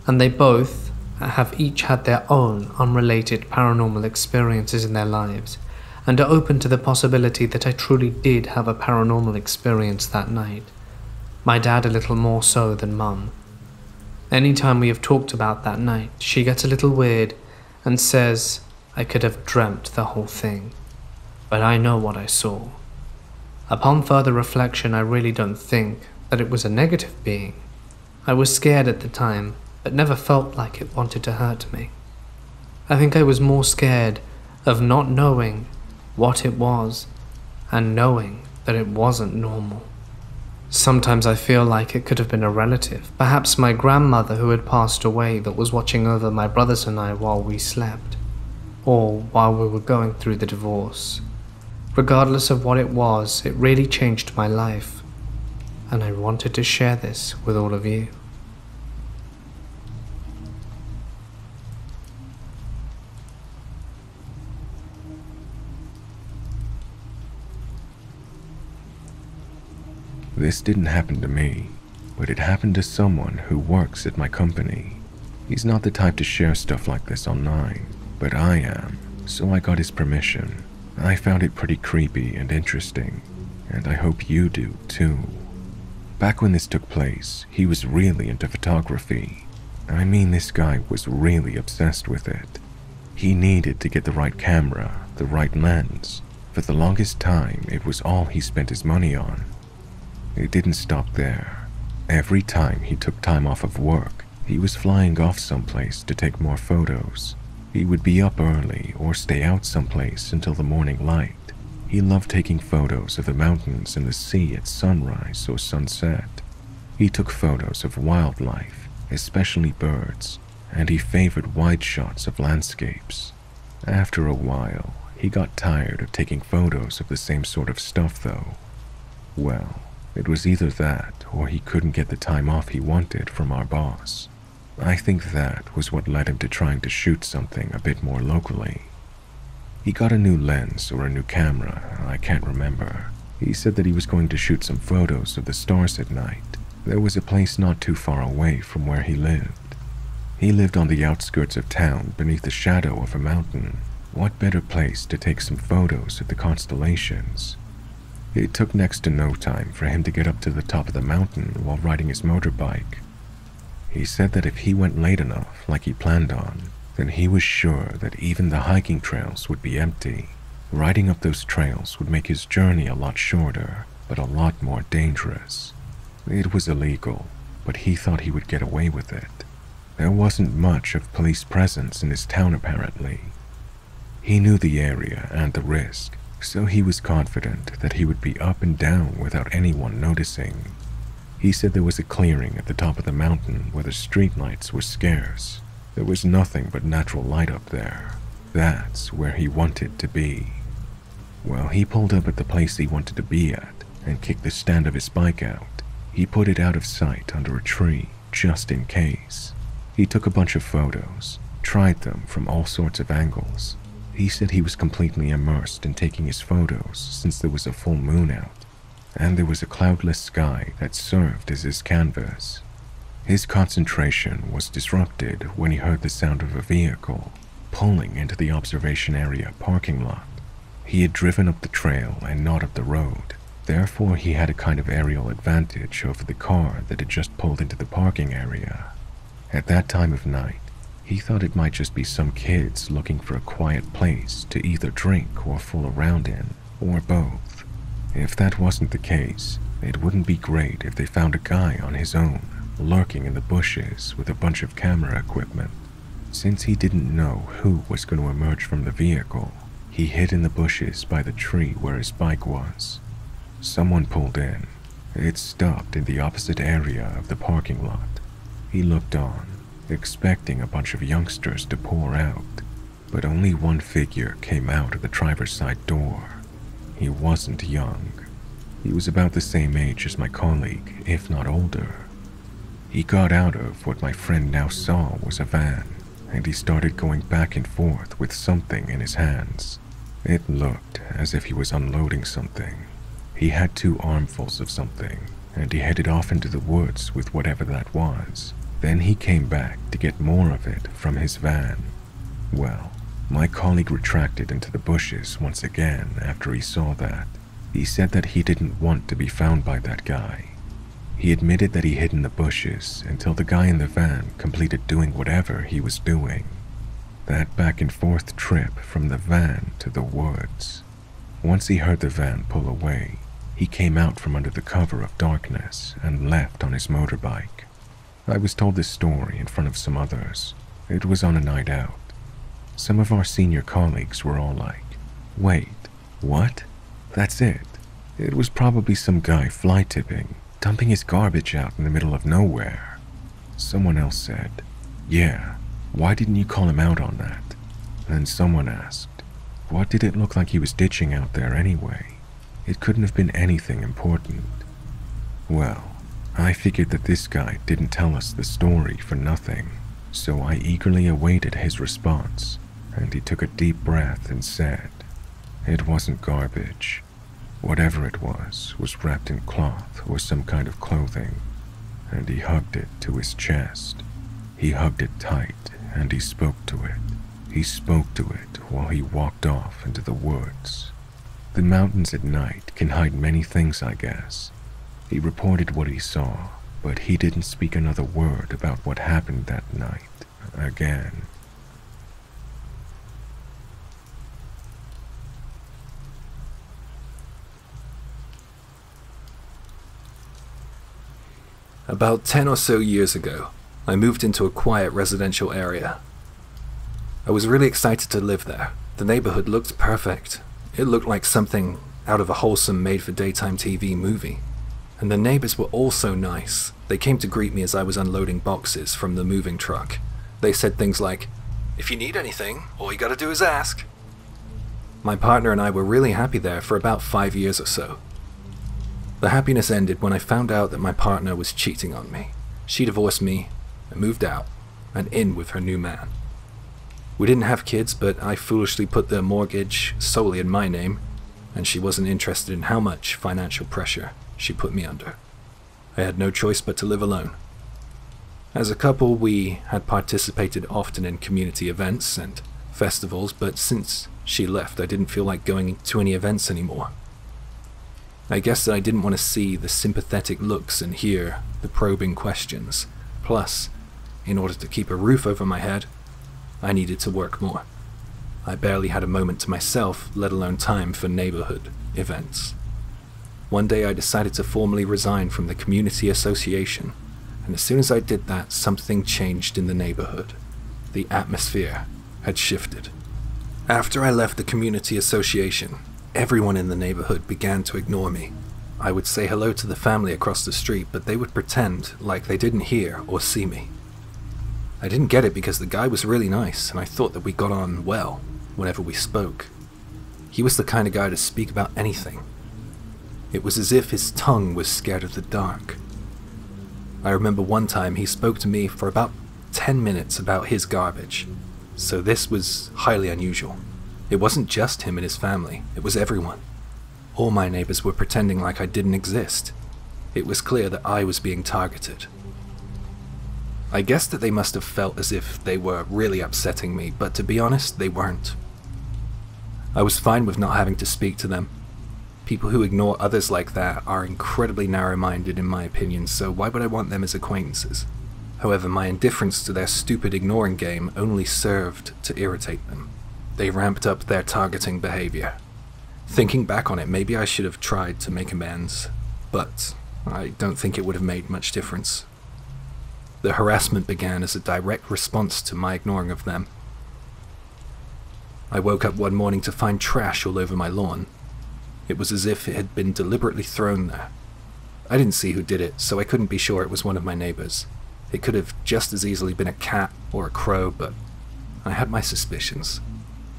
and they both have each had their own unrelated paranormal experiences in their lives and are open to the possibility that I truly did have a paranormal experience that night. My dad a little more so than mum. Anytime we have talked about that night, she gets a little weird and says I could have dreamt the whole thing. But I know what I saw. Upon further reflection, I really don't think that it was a negative being. I was scared at the time, but never felt like it wanted to hurt me. I think I was more scared of not knowing what it was and knowing that it wasn't normal. Sometimes I feel like it could have been a relative, perhaps my grandmother who had passed away that was watching over my brothers and I while we slept, or while we were going through the divorce. Regardless of what it was, it really changed my life, and I wanted to share this with all of you. This didn't happen to me, but it happened to someone who works at my company. He's not the type to share stuff like this online, but I am, so I got his permission. I found it pretty creepy and interesting, and I hope you do too. Back when this took place, he was really into photography. I mean, this guy was really obsessed with it. He needed to get the right camera, the right lens. For the longest time, it was all he spent his money on. It didn't stop there. Every time he took time off of work, he was flying off someplace to take more photos. He would be up early or stay out someplace until the morning light. He loved taking photos of the mountains and the sea at sunrise or sunset. He took photos of wildlife, especially birds, and he favored wide shots of landscapes. After a while, he got tired of taking photos of the same sort of stuff, though. Well, It was either that or he couldn't get the time off he wanted from our boss. I think that was what led him to trying to shoot something a bit more locally. He got a new lens or a new camera, I can't remember. He said that he was going to shoot some photos of the stars at night. There was a place not too far away from where he lived. He lived on the outskirts of town beneath the shadow of a mountain. What better place to take some photos of the constellations? It took next to no time for him to get up to the top of the mountain while riding his motorbike. He said that if he went late enough, like he planned on, then he was sure that even the hiking trails would be empty. Riding up those trails would make his journey a lot shorter, but a lot more dangerous. It was illegal, but he thought he would get away with it. There wasn't much of police presence in his town apparently. He knew the area and the risk, so he was confident that he would be up and down without anyone noticing. He said there was a clearing at the top of the mountain where the streetlights were scarce. There was nothing but natural light up there. That's where he wanted to be. Well, he pulled up at the place he wanted to be at and kicked the stand of his bike out. He put it out of sight under a tree, just in case. He took a bunch of photos, tried them from all sorts of angles, he said he was completely immersed in taking his photos since there was a full moon out, and there was a cloudless sky that served as his canvas. His concentration was disrupted when he heard the sound of a vehicle pulling into the observation area parking lot. He had driven up the trail and not up the road, therefore he had a kind of aerial advantage over the car that had just pulled into the parking area. At that time of night, he thought it might just be some kids looking for a quiet place to either drink or fool around in, or both. If that wasn't the case, it wouldn't be great if they found a guy on his own, lurking in the bushes with a bunch of camera equipment. Since he didn't know who was going to emerge from the vehicle, he hid in the bushes by the tree where his bike was. Someone pulled in. It stopped in the opposite area of the parking lot. He looked on expecting a bunch of youngsters to pour out, but only one figure came out of the driver's side door. He wasn't young. He was about the same age as my colleague, if not older. He got out of what my friend now saw was a van, and he started going back and forth with something in his hands. It looked as if he was unloading something. He had two armfuls of something, and he headed off into the woods with whatever that was. Then he came back to get more of it from his van. Well, my colleague retracted into the bushes once again after he saw that. He said that he didn't want to be found by that guy. He admitted that he hid in the bushes until the guy in the van completed doing whatever he was doing. That back and forth trip from the van to the woods. Once he heard the van pull away, he came out from under the cover of darkness and left on his motorbike. I was told this story in front of some others. It was on a night out. Some of our senior colleagues were all like, Wait, what? That's it. It was probably some guy fly tipping, dumping his garbage out in the middle of nowhere. Someone else said, Yeah, why didn't you call him out on that? Then someone asked, What did it look like he was ditching out there anyway? It couldn't have been anything important. Well, I figured that this guy didn't tell us the story for nothing, so I eagerly awaited his response, and he took a deep breath and said, It wasn't garbage. Whatever it was was wrapped in cloth or some kind of clothing, and he hugged it to his chest. He hugged it tight and he spoke to it. He spoke to it while he walked off into the woods. The mountains at night can hide many things, I guess, he reported what he saw, but he didn't speak another word about what happened that night again. About 10 or so years ago, I moved into a quiet residential area. I was really excited to live there. The neighborhood looked perfect. It looked like something out of a wholesome made for daytime TV movie and the neighbors were all so nice. They came to greet me as I was unloading boxes from the moving truck. They said things like, If you need anything, all you gotta do is ask. My partner and I were really happy there for about five years or so. The happiness ended when I found out that my partner was cheating on me. She divorced me and moved out and in with her new man. We didn't have kids, but I foolishly put the mortgage solely in my name, and she wasn't interested in how much financial pressure she put me under. I had no choice but to live alone. As a couple, we had participated often in community events and festivals, but since she left, I didn't feel like going to any events anymore. I guess that I didn't want to see the sympathetic looks and hear the probing questions. Plus, in order to keep a roof over my head, I needed to work more. I barely had a moment to myself, let alone time for neighborhood events. One day I decided to formally resign from the community association, and as soon as I did that, something changed in the neighborhood. The atmosphere had shifted. After I left the community association, everyone in the neighborhood began to ignore me. I would say hello to the family across the street, but they would pretend like they didn't hear or see me. I didn't get it because the guy was really nice, and I thought that we got on well whenever we spoke. He was the kind of guy to speak about anything. It was as if his tongue was scared of the dark. I remember one time he spoke to me for about 10 minutes about his garbage, so this was highly unusual. It wasn't just him and his family, it was everyone. All my neighbors were pretending like I didn't exist. It was clear that I was being targeted. I guess that they must have felt as if they were really upsetting me, but to be honest, they weren't. I was fine with not having to speak to them. People who ignore others like that are incredibly narrow minded, in my opinion, so why would I want them as acquaintances? However, my indifference to their stupid ignoring game only served to irritate them. They ramped up their targeting behavior. Thinking back on it, maybe I should have tried to make amends, but I don't think it would have made much difference. The harassment began as a direct response to my ignoring of them. I woke up one morning to find trash all over my lawn. It was as if it had been deliberately thrown there. I didn't see who did it, so I couldn't be sure it was one of my neighbors. It could have just as easily been a cat or a crow, but I had my suspicions.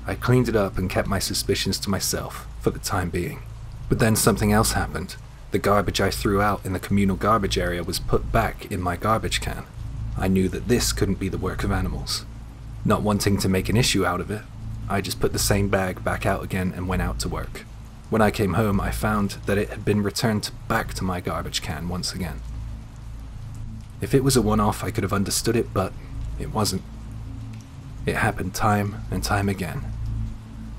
I cleaned it up and kept my suspicions to myself for the time being. But then something else happened. The garbage I threw out in the communal garbage area was put back in my garbage can. I knew that this couldn't be the work of animals. Not wanting to make an issue out of it, I just put the same bag back out again and went out to work. When I came home, I found that it had been returned back to my garbage can once again. If it was a one off, I could have understood it, but it wasn't. It happened time and time again.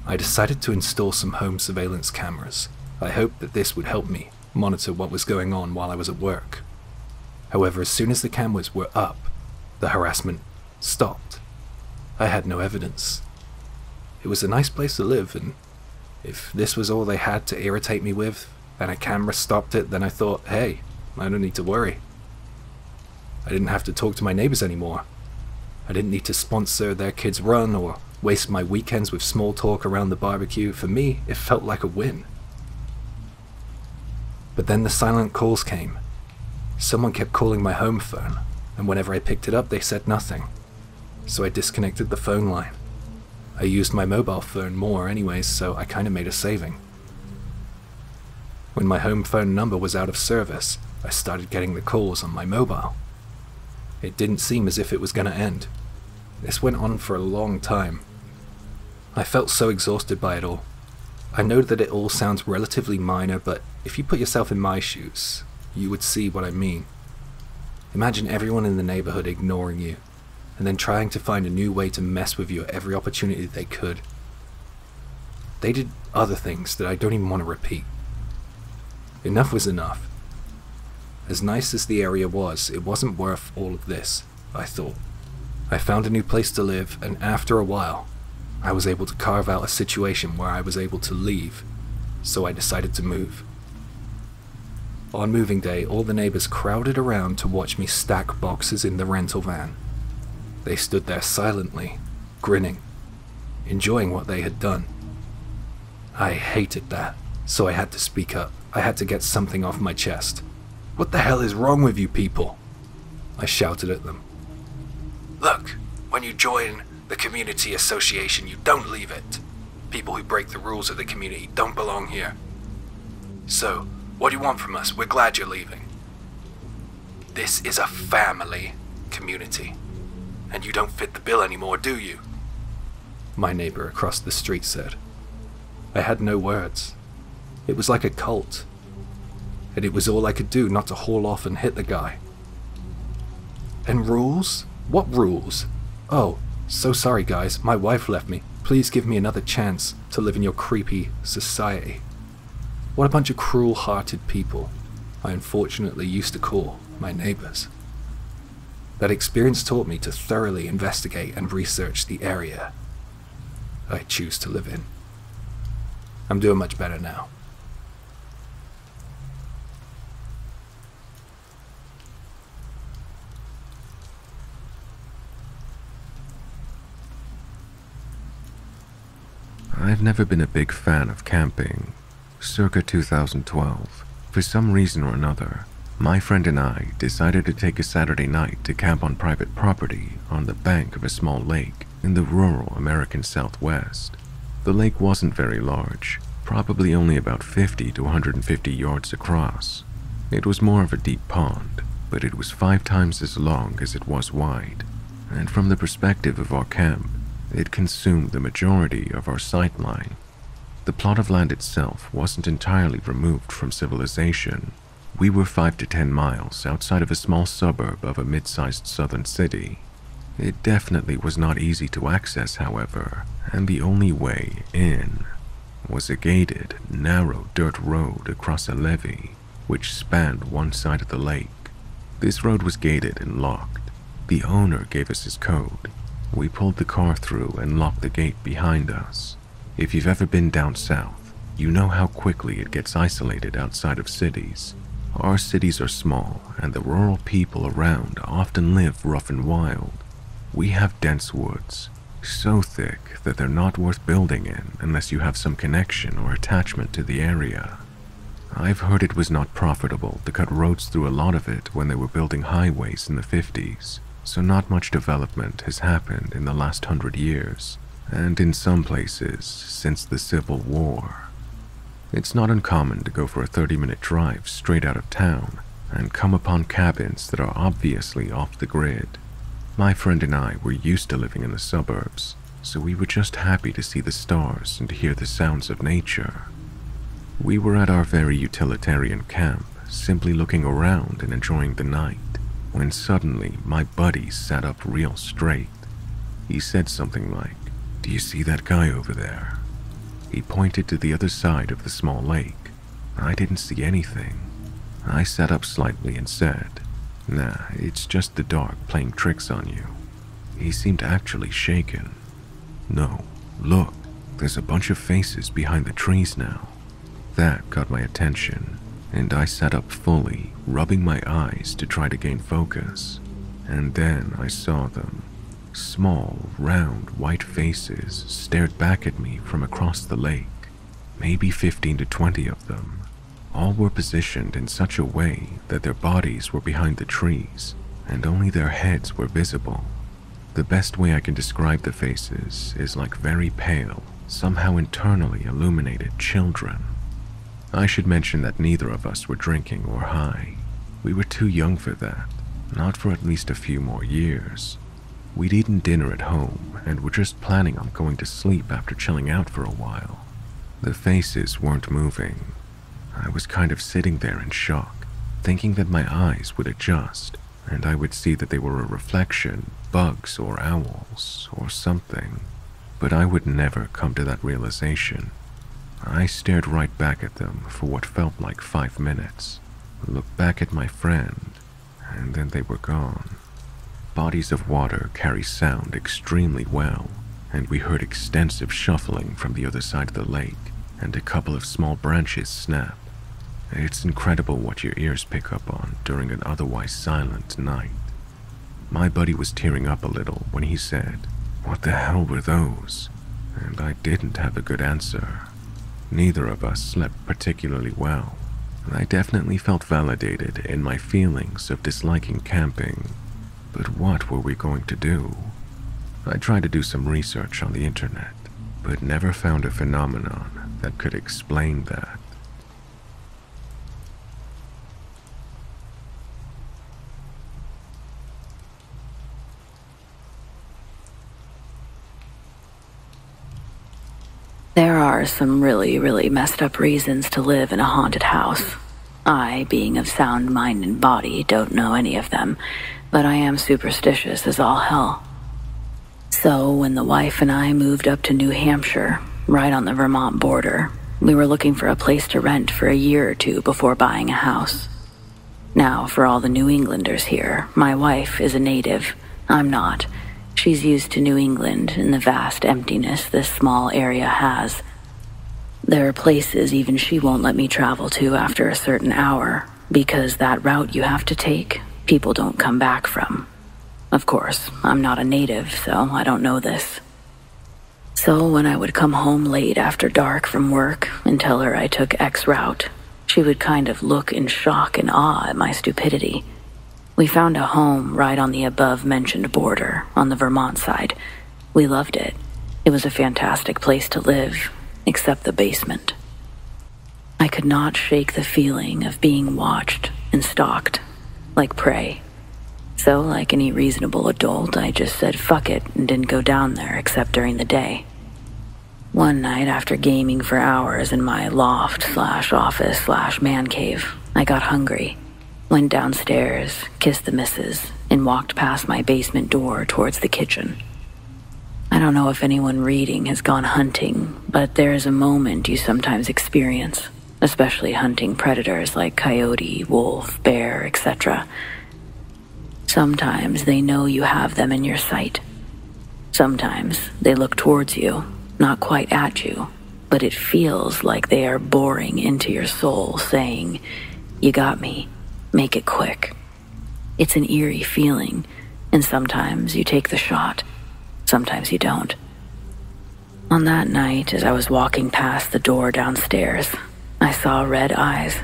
I decided to install some home surveillance cameras. I hoped that this would help me monitor what was going on while I was at work. However, as soon as the cameras were up, the harassment stopped. I had no evidence. It was a nice place to live, and if this was all they had to irritate me with, and a camera stopped it, then I thought, hey, I don't need to worry. I didn't have to talk to my neighbors anymore. I didn't need to sponsor their kids' run or waste my weekends with small talk around the barbecue. For me, it felt like a win. But then the silent calls came. Someone kept calling my home phone, and whenever I picked it up, they said nothing. So I disconnected the phone line. I used my mobile phone more, anyways, so I kinda made a saving. When my home phone number was out of service, I started getting the calls on my mobile. It didn't seem as if it was gonna end. This went on for a long time. I felt so exhausted by it all. I know that it all sounds relatively minor, but if you put yourself in my shoes, you would see what I mean. Imagine everyone in the neighborhood ignoring you, and then trying to find a new way to mess with you at every opportunity they could. They did other things that I don't even want to repeat. Enough was enough. As nice as the area was, it wasn't worth all of this, I thought. I found a new place to live, and after a while, I was able to carve out a situation where I was able to leave, so I decided to move. On moving day, all the neighbors crowded around to watch me stack boxes in the rental van. They stood there silently, grinning, enjoying what they had done. I hated that, so I had to speak up. I had to get something off my chest. What the hell is wrong with you people? I shouted at them. Look, when you join the community association, you don't leave it. People who break the rules of the community don't belong here. So, What do you want from us? We're glad you're leaving. This is a family community. And you don't fit the bill anymore, do you? My neighbor across the street said. I had no words. It was like a cult. And it was all I could do not to haul off and hit the guy. And rules? What rules? Oh, so sorry, guys. My wife left me. Please give me another chance to live in your creepy society. What a bunch of cruel hearted people I unfortunately used to call my neighbors. That experience taught me to thoroughly investigate and research the area I choose to live in. I'm doing much better now. I've never been a big fan of camping. Circa 2012, for some reason or another, my friend and I decided to take a Saturday night to camp on private property on the bank of a small lake in the rural American Southwest. The lake wasn't very large, probably only about 50 to 150 yards across. It was more of a deep pond, but it was five times as long as it was wide, and from the perspective of our camp, it consumed the majority of our sightline. The plot of land itself wasn't entirely removed from civilization. We were five to ten miles outside of a small suburb of a mid sized southern city. It definitely was not easy to access, however, and the only way in was a gated, narrow dirt road across a levee which spanned one side of the lake. This road was gated and locked. The owner gave us his code. We pulled the car through and locked the gate behind us. If you've ever been down south, you know how quickly it gets isolated outside of cities. Our cities are small, and the rural people around often live rough and wild. We have dense woods, so thick that they're not worth building in unless you have some connection or attachment to the area. I've heard it was not profitable to cut roads through a lot of it when they were building highways in the 50s, so not much development has happened in the last hundred years, and in some places since the Civil War. It's not uncommon to go for a 30 minute drive straight out of town and come upon cabins that are obviously off the grid. My friend and I were used to living in the suburbs, so we were just happy to see the stars and to hear the sounds of nature. We were at our very utilitarian camp, simply looking around and enjoying the night, when suddenly my buddy sat up real straight. He said something like, Do you see that guy over there? He pointed to the other side of the small lake. I didn't see anything. I sat up slightly and said, Nah, it's just the dark playing tricks on you. He seemed actually shaken. No, look, there's a bunch of faces behind the trees now. That got my attention, and I sat up fully, rubbing my eyes to try to gain focus. And then I saw them. Small, round, white faces stared back at me from across the lake. Maybe 15 to 20 of them. All were positioned in such a way that their bodies were behind the trees, and only their heads were visible. The best way I can describe the faces is like very pale, somehow internally illuminated children. I should mention that neither of us were drinking or high. We were too young for that, not for at least a few more years. We'd eaten dinner at home and were just planning on going to sleep after chilling out for a while. The faces weren't moving. I was kind of sitting there in shock, thinking that my eyes would adjust and I would see that they were a reflection, bugs or owls or something. But I would never come to that realization. I stared right back at them for what felt like five minutes, looked back at my friend, and then they were gone. Bodies of water carry sound extremely well, and we heard extensive shuffling from the other side of the lake and a couple of small branches snap. It's incredible what your ears pick up on during an otherwise silent night. My buddy was tearing up a little when he said, What the hell were those? And I didn't have a good answer. Neither of us slept particularly well, and I definitely felt validated in my feelings of disliking camping but what were we going to do? I tried to do some research on the internet, but never found a phenomenon that could explain that. There are some really, really messed up reasons to live in a haunted house. I, being of sound mind and body, don't know any of them, but I am superstitious as all hell. So, when the wife and I moved up to New Hampshire, right on the Vermont border, we were looking for a place to rent for a year or two before buying a house. Now, for all the New Englanders here, my wife is a native. I'm not. She's used to New England and the vast emptiness this small area has. There are places even she won't let me travel to after a certain hour, because that route you have to take, people don't come back from. Of course, I'm not a native, so I don't know this. So when I would come home late after dark from work and tell her I took X route, she would kind of look in shock and awe at my stupidity. We found a home right on the above mentioned border, on the Vermont side. We loved it. It was a fantastic place to live, except the basement. I could not shake the feeling of being watched and stalked, like prey. So, like any reasonable adult, I just said fuck it and didn't go down there except during the day. One night after gaming for hours in my loft slash office slash man cave, I got hungry. Went downstairs, kissed the missus, and walked past my basement door towards the kitchen. I don't know if anyone reading has gone hunting, but there is a moment you sometimes experience, especially hunting predators like coyote, wolf, bear, etc Sometimes they know you have them in your sight. Sometimes they look towards you, not quite at you, but it feels like they are boring into your soul, saying, You got me. Make it quick. It's an eerie feeling, and sometimes you take the shot, sometimes you don't. On that night, as I was walking past the door downstairs, I saw red eyes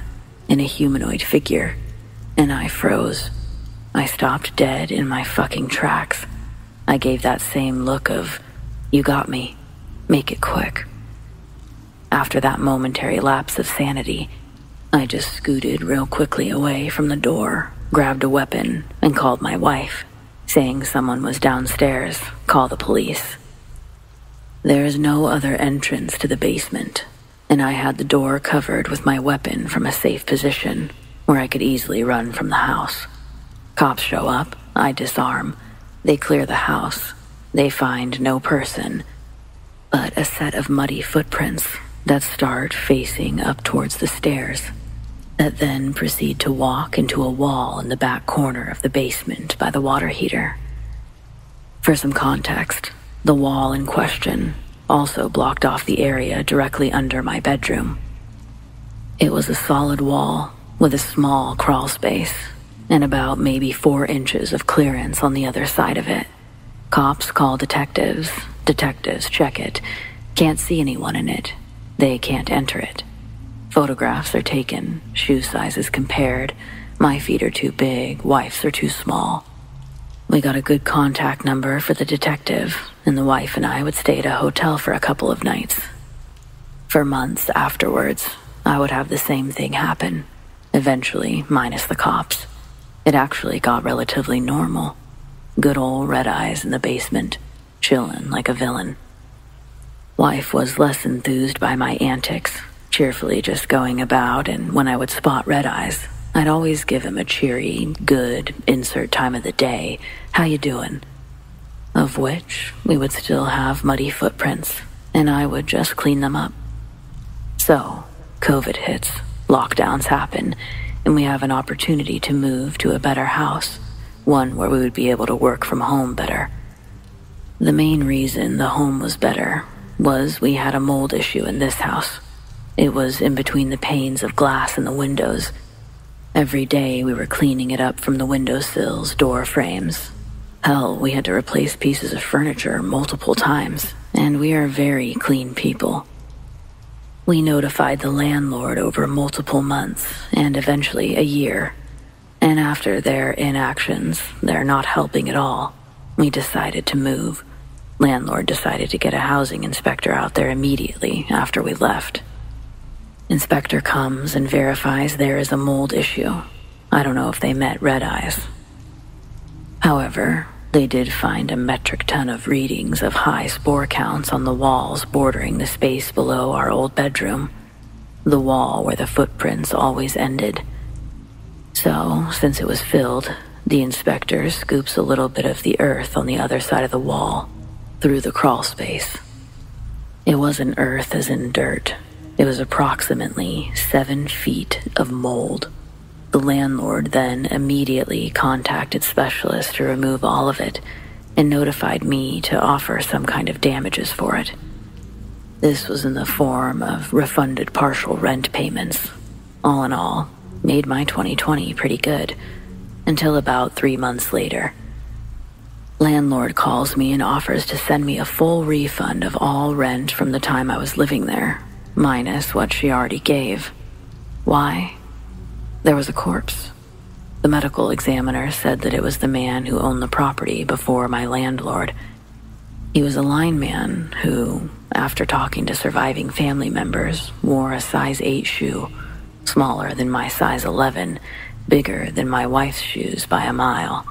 and a humanoid figure, and I froze. I stopped dead in my fucking tracks. I gave that same look of, you got me, make it quick. After that momentary lapse of sanity, I just scooted real quickly away from the door, grabbed a weapon, and called my wife, saying someone was downstairs, call the police. There is no other entrance to the basement, and I had the door covered with my weapon from a safe position where I could easily run from the house. Cops show up, I disarm. They clear the house. They find no person, but a set of muddy footprints that start facing up towards the stairs, that then proceed to walk into a wall in the back corner of the basement by the water heater. For some context, the wall in question also blocked off the area directly under my bedroom. It was a solid wall with a small crawl space and about maybe four inches of clearance on the other side of it. Cops call detectives. Detectives check it. Can't see anyone in it. They can't enter it. Photographs are taken, shoe sizes compared. My feet are too big, wife's are too small. We got a good contact number for the detective, and the wife and I would stay at a hotel for a couple of nights. For months afterwards, I would have the same thing happen, eventually, minus the cops. It actually got relatively normal. Good old red eyes in the basement, chillin' like a villain. Wife was less enthused by my antics, cheerfully just going about, and when I would spot red eyes, I'd always give him a cheery, good, insert time of the day, how you doing? Of which we would still have muddy footprints, and I would just clean them up. So, COVID hits, lockdowns happen, and we have an opportunity to move to a better house, one where we would be able to work from home better. The main reason the home was better was we had a mold issue in this house. It was in between the panes of glass in the windows. Every day we were cleaning it up from the windowsills, door frames. Hell, we had to replace pieces of furniture multiple times, and we are very clean people. We notified the landlord over multiple months and eventually a year. And after their inactions, they're not helping at all. We decided to move. Landlord decided to get a housing inspector out there immediately after we left. Inspector comes and verifies there is a mold issue. I don't know if they met red eyes. However, They did find a metric ton of readings of high spore counts on the walls bordering the space below our old bedroom, the wall where the footprints always ended. So, since it was filled, the inspector scoops a little bit of the earth on the other side of the wall, through the crawl space. It wasn't earth as in dirt. It was approximately seven feet of mold. The landlord then immediately contacted specialists to remove all of it and notified me to offer some kind of damages for it. This was in the form of refunded partial rent payments. All in all, made my 2020 pretty good. Until about three months later. Landlord calls me and offers to send me a full refund of all rent from the time I was living there, minus what she already gave. Why? There was a corpse. The medical examiner said that it was the man who owned the property before my landlord. He was a lineman who, after talking to surviving family members, wore a size 8 shoe, smaller than my size 11, bigger than my wife's shoes by a mile.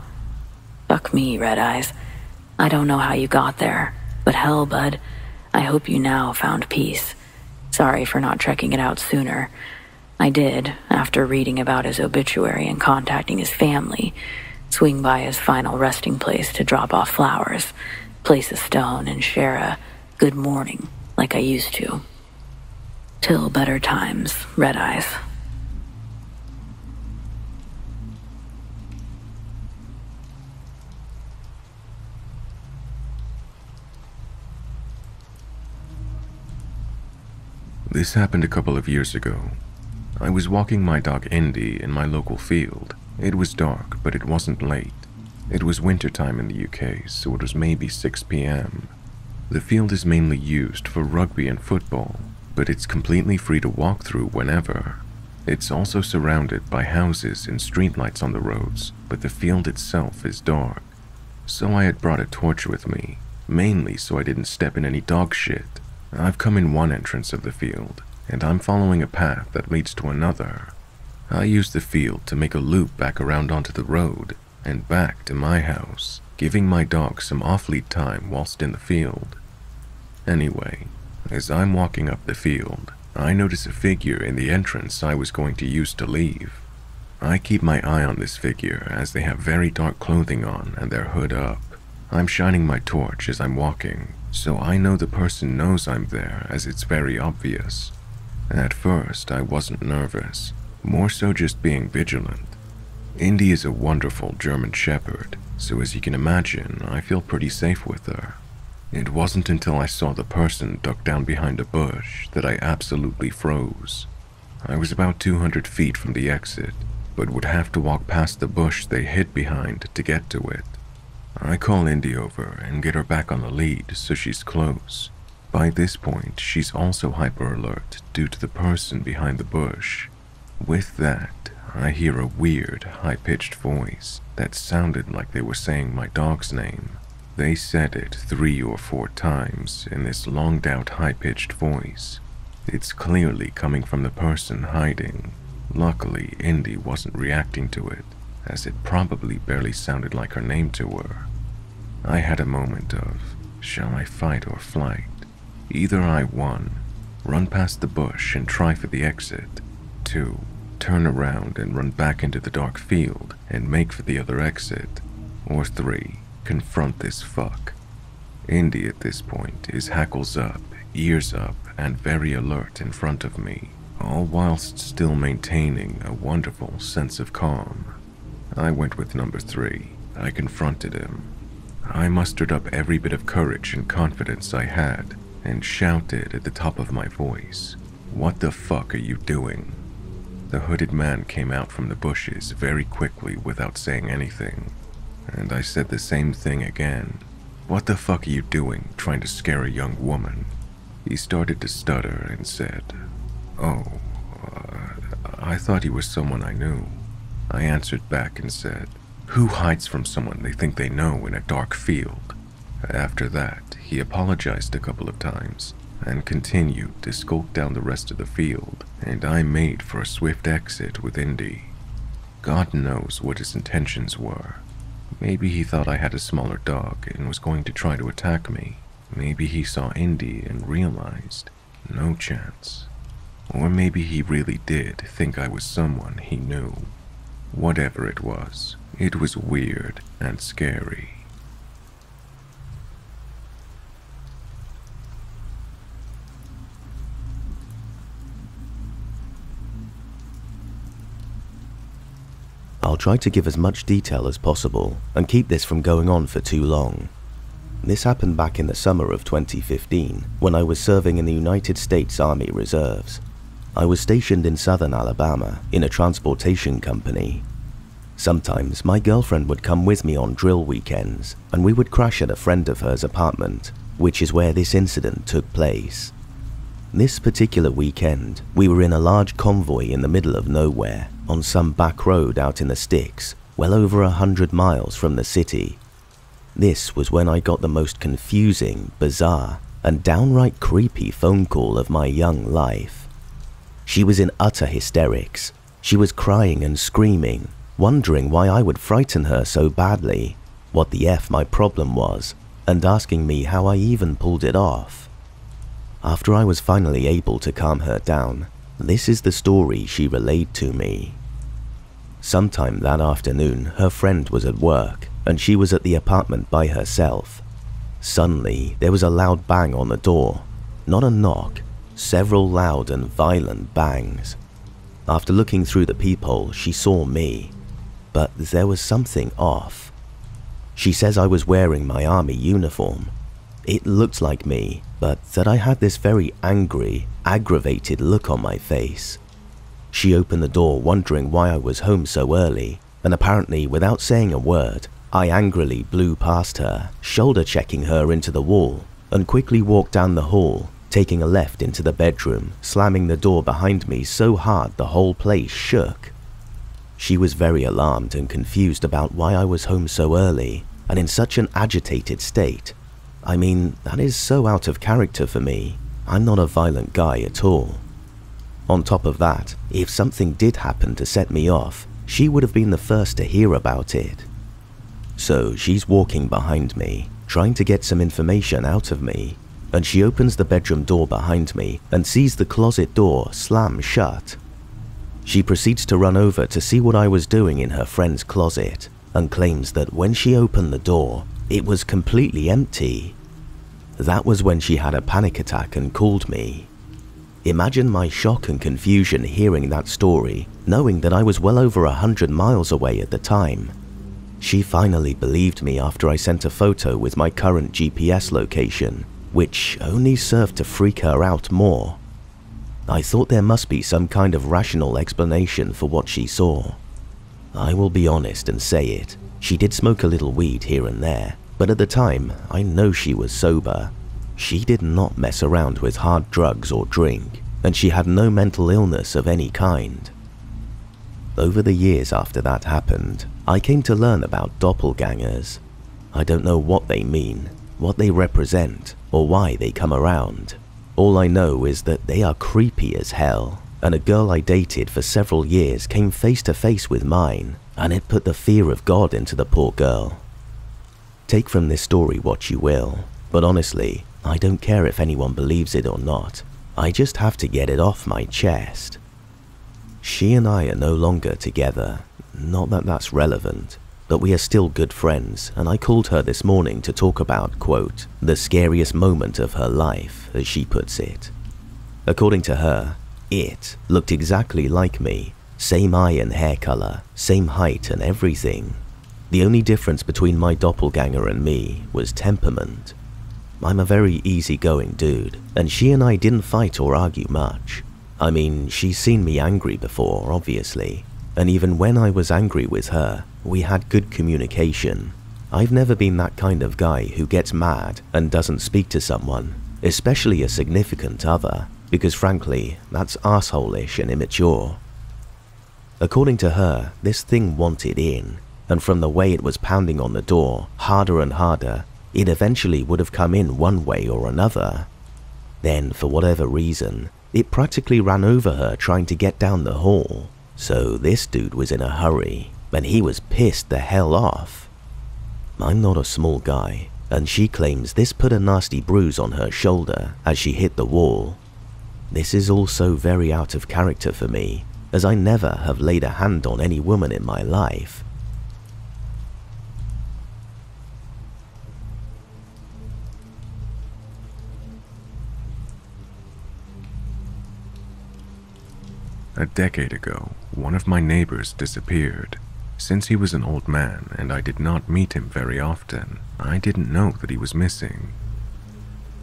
Fuck me, Red Eyes. I don't know how you got there, but hell, bud, I hope you now found peace. Sorry for not checking it out sooner. I did, after reading about his obituary and contacting his family, swing by his final resting place to drop off flowers, place a stone, and share a good morning like I used to. Till better times, Red Eyes. This happened a couple of years ago. I was walking my dog Indy in my local field. It was dark, but it wasn't late. It was wintertime in the UK, so it was maybe 6 p.m. The field is mainly used for rugby and football, but it's completely free to walk through whenever. It's also surrounded by houses and streetlights on the roads, but the field itself is dark. So I had brought a torch with me, mainly so I didn't step in any dog shit. I've come in one entrance of the field, and I'm following a path that leads to another. I use the field to make a loop back around onto the road and back to my house, giving my dog some off-lead time whilst in the field. Anyway, as I'm walking up the field, I notice a figure in the entrance I was going to use to leave. I keep my eye on this figure as they have very dark clothing on and their hood up. I'm shining my torch as I'm walking, so I know the person knows I'm there as it's very obvious. At first, I wasn't nervous, more so just being vigilant. Indy is a wonderful German Shepherd, so as you can imagine, I feel pretty safe with her. It wasn't until I saw the person duck down behind a bush that I absolutely froze. I was about 200 feet from the exit, but would have to walk past the bush they hid behind to get to it. I call Indy over and get her back on the lead so she's close. By this point, she's also hyper alert due to the person behind the bush. With that, I hear a weird, high pitched voice that sounded like they were saying my dog's name. They said it three or four times in this longed out, high pitched voice. It's clearly coming from the person hiding. Luckily, Indy wasn't reacting to it, as it probably barely sounded like her name to her. I had a moment of, shall I fight or flight? Either I one, run past the bush and try for the exit, two, turn around and run back into the dark field and make for the other exit, or three, confront this fuck. Indy at this point is hackles up, ears up, and very alert in front of me, all whilst still maintaining a wonderful sense of calm. I went with number three. I confronted him. I mustered up every bit of courage and confidence I had and shouted at the top of my voice, What the fuck are you doing? The hooded man came out from the bushes very quickly without saying anything, and I said the same thing again. What the fuck are you doing trying to scare a young woman? He started to stutter and said, Oh, uh, I thought he was someone I knew. I answered back and said, Who hides from someone they think they know in a dark field? After that, he apologized a couple of times and continued to skulk down the rest of the field, and I made for a swift exit with Indy. God knows what his intentions were, Maybe he thought I had a smaller dog and was going to try to attack me. Maybe he saw Indy and realized no chance. Or maybe he really did think I was someone he knew. Whatever it was, it was weird and scary. I'll try to give as much detail as possible and keep this from going on for too long. This happened back in the summer of 2015 when I was serving in the United States Army Reserves. I was stationed in southern Alabama in a transportation company. Sometimes my girlfriend would come with me on drill weekends and we would crash at a friend of hers apartment, which is where this incident took place. This particular weekend, we were in a large convoy in the middle of nowhere on some back road out in the sticks, well over a hundred miles from the city. This was when I got the most confusing, bizarre, and downright creepy phone call of my young life. She was in utter hysterics. She was crying and screaming, wondering why I would frighten her so badly, what the F my problem was, and asking me how I even pulled it off. After I was finally able to calm her down, this is the story she relayed to me. Sometime that afternoon, her friend was at work and she was at the apartment by herself. Suddenly, there was a loud bang on the door. Not a knock, several loud and violent bangs. After looking through the peephole, she saw me, but there was something off. She says I was wearing my army uniform. It looked like me, but that I had this very angry, aggravated look on my face. She opened the door wondering why I was home so early, and apparently without saying a word, I angrily blew past her, shoulder checking her into the wall, and quickly walked down the hall, taking a left into the bedroom, slamming the door behind me so hard the whole place shook. She was very alarmed and confused about why I was home so early and in such an agitated state. I mean, that is so out of character for me. I'm not a violent guy at all. On top of that, if something did happen to set me off, she would have been the first to hear about it. So she's walking behind me, trying to get some information out of me, and she opens the bedroom door behind me and sees the closet door slam shut. She proceeds to run over to see what I was doing in her friend's closet and claims that when she opened the door, it was completely empty. That was when she had a panic attack and called me. Imagine my shock and confusion hearing that story, knowing that I was well over a hundred miles away at the time. She finally believed me after I sent a photo with my current GPS location, which only served to freak her out more. I thought there must be some kind of rational explanation for what she saw. I will be honest and say it, she did smoke a little weed here and there, but at the time, I know she was sober she did not mess around with hard drugs or drink, and she had no mental illness of any kind. Over the years after that happened, I came to learn about doppelgangers. I don't know what they mean, what they represent, or why they come around. All I know is that they are creepy as hell, and a girl I dated for several years came face to face with mine, and it put the fear of God into the poor girl. Take from this story what you will, but honestly, I don't care if anyone believes it or not. I just have to get it off my chest. She and I are no longer together. Not that that's relevant, but we are still good friends, and I called her this morning to talk about, quote, the scariest moment of her life, as she puts it. According to her, it looked exactly like me, same eye and hair color, same height and everything. The only difference between my doppelganger and me was temperament. I'm a very easygoing dude, and she and I didn't fight or argue much. I mean, she's seen me angry before, obviously, and even when I was angry with her, we had good communication. I've never been that kind of guy who gets mad and doesn't speak to someone, especially a significant other, because frankly, that's assholish and immature. According to her, this thing wanted in, and from the way it was pounding on the door, harder and harder, it eventually would have come in one way or another. Then, for whatever reason, it practically ran over her trying to get down the hall. So this dude was in a hurry, and he was pissed the hell off. I'm not a small guy, and she claims this put a nasty bruise on her shoulder as she hit the wall. This is also very out of character for me, as I never have laid a hand on any woman in my life. A decade ago, one of my neighbors disappeared. Since he was an old man and I did not meet him very often, I didn't know that he was missing.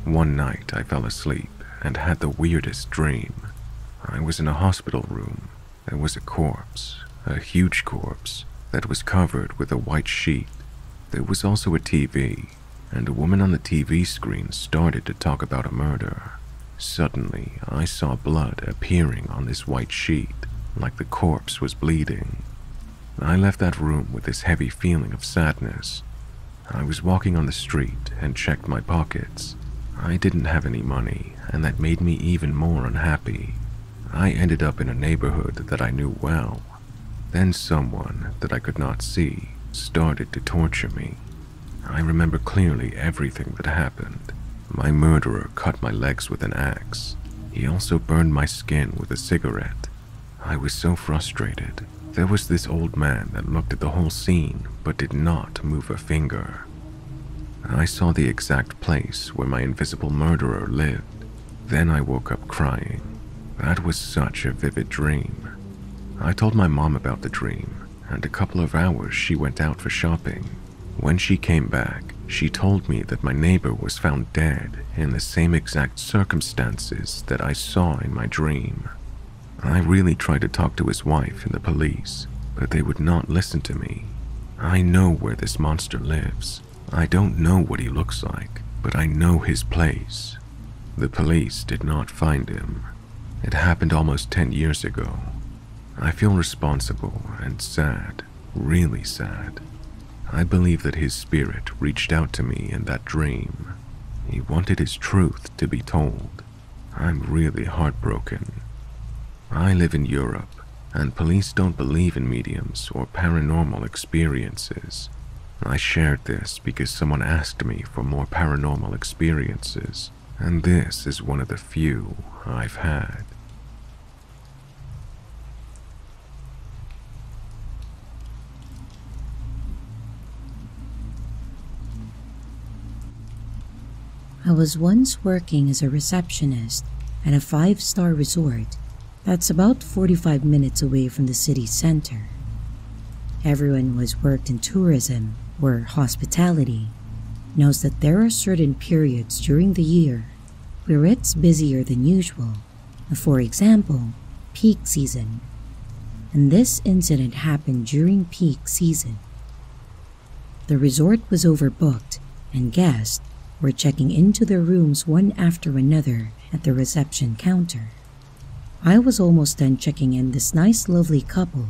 One night I fell asleep and had the weirdest dream. I was in a hospital room. There was a corpse, a huge corpse, that was covered with a white sheet. There was also a TV, and a woman on the TV screen started to talk about a murder. Suddenly, I saw blood appearing on this white sheet, like the corpse was bleeding. I left that room with this heavy feeling of sadness. I was walking on the street and checked my pockets. I didn't have any money, and that made me even more unhappy. I ended up in a neighborhood that I knew well. Then someone that I could not see started to torture me. I remember clearly everything that happened. My murderer cut my legs with an axe. He also burned my skin with a cigarette. I was so frustrated. There was this old man that looked at the whole scene but did not move a finger. I saw the exact place where my invisible murderer lived. Then I woke up crying. That was such a vivid dream. I told my mom about the dream, and a couple of hours she went out for shopping. When she came back, she told me that my neighbor was found dead in the same exact circumstances that I saw in my dream. I really tried to talk to his wife and the police, but they would not listen to me. I know where this monster lives. I don't know what he looks like, but I know his place. The police did not find him. It happened almost 10 years ago. I feel responsible and sad, really sad. I believe that his spirit reached out to me in that dream. He wanted his truth to be told. I'm really heartbroken. I live in Europe, and police don't believe in mediums or paranormal experiences. I shared this because someone asked me for more paranormal experiences, and this is one of the few I've had. I was once working as a receptionist at a five star resort that's about 45 minutes away from the city center. Everyone who has worked in tourism or hospitality knows that there are certain periods during the year where it's busier than usual. For example, peak season. And this incident happened during peak season. The resort was overbooked, and guests were checking into their rooms one after another at the reception counter. I was almost done checking in this nice, lovely couple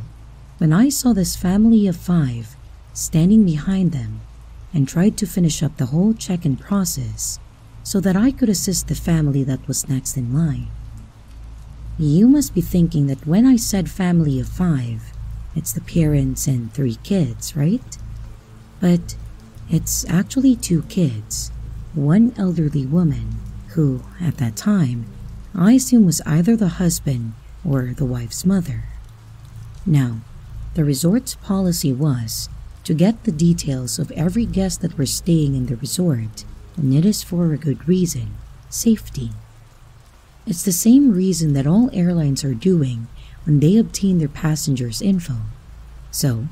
when I saw this family of five standing behind them and tried to finish up the whole check in process so that I could assist the family that was next in line. You must be thinking that when I said family of five, it's the parents and three kids, right? But it's actually two kids one elderly woman who, at that time, I assume was either the husband or the wife's mother. Now, the resort's policy was to get the details of every guest that were staying in the resort, and it is for a good reason safety. It's the same reason that all airlines are doing when they obtain their passengers' info. So,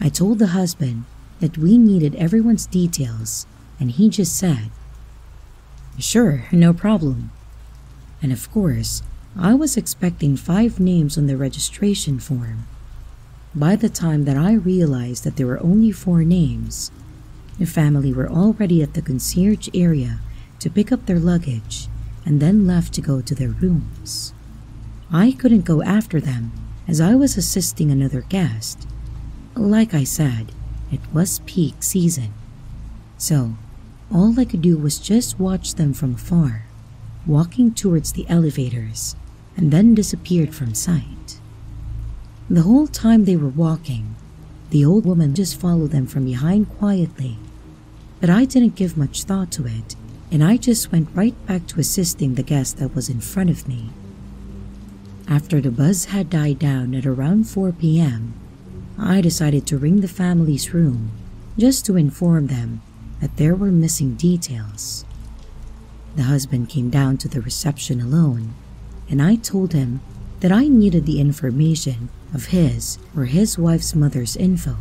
I told the husband that we needed everyone's details, and he just said, Sure, no problem. And of course, I was expecting five names on the registration form. By the time that I realized that there were only four names, the family were already at the concierge area to pick up their luggage and then left to go to their rooms. I couldn't go after them as I was assisting another guest. Like I said, it was peak season. So all I could do was just watch them from afar, walking towards the elevators, and then disappeared from sight. The whole time they were walking, the old woman just followed them from behind quietly but I didn't give much thought to it, and I just went right back to assisting the guest that was in front of me. After the buzz had died down at around 4 p.m., I decided to ring the family's room just to inform them that there were missing details. The husband came down to the reception alone, and I told him that I needed the information of his or his wife's mother's info.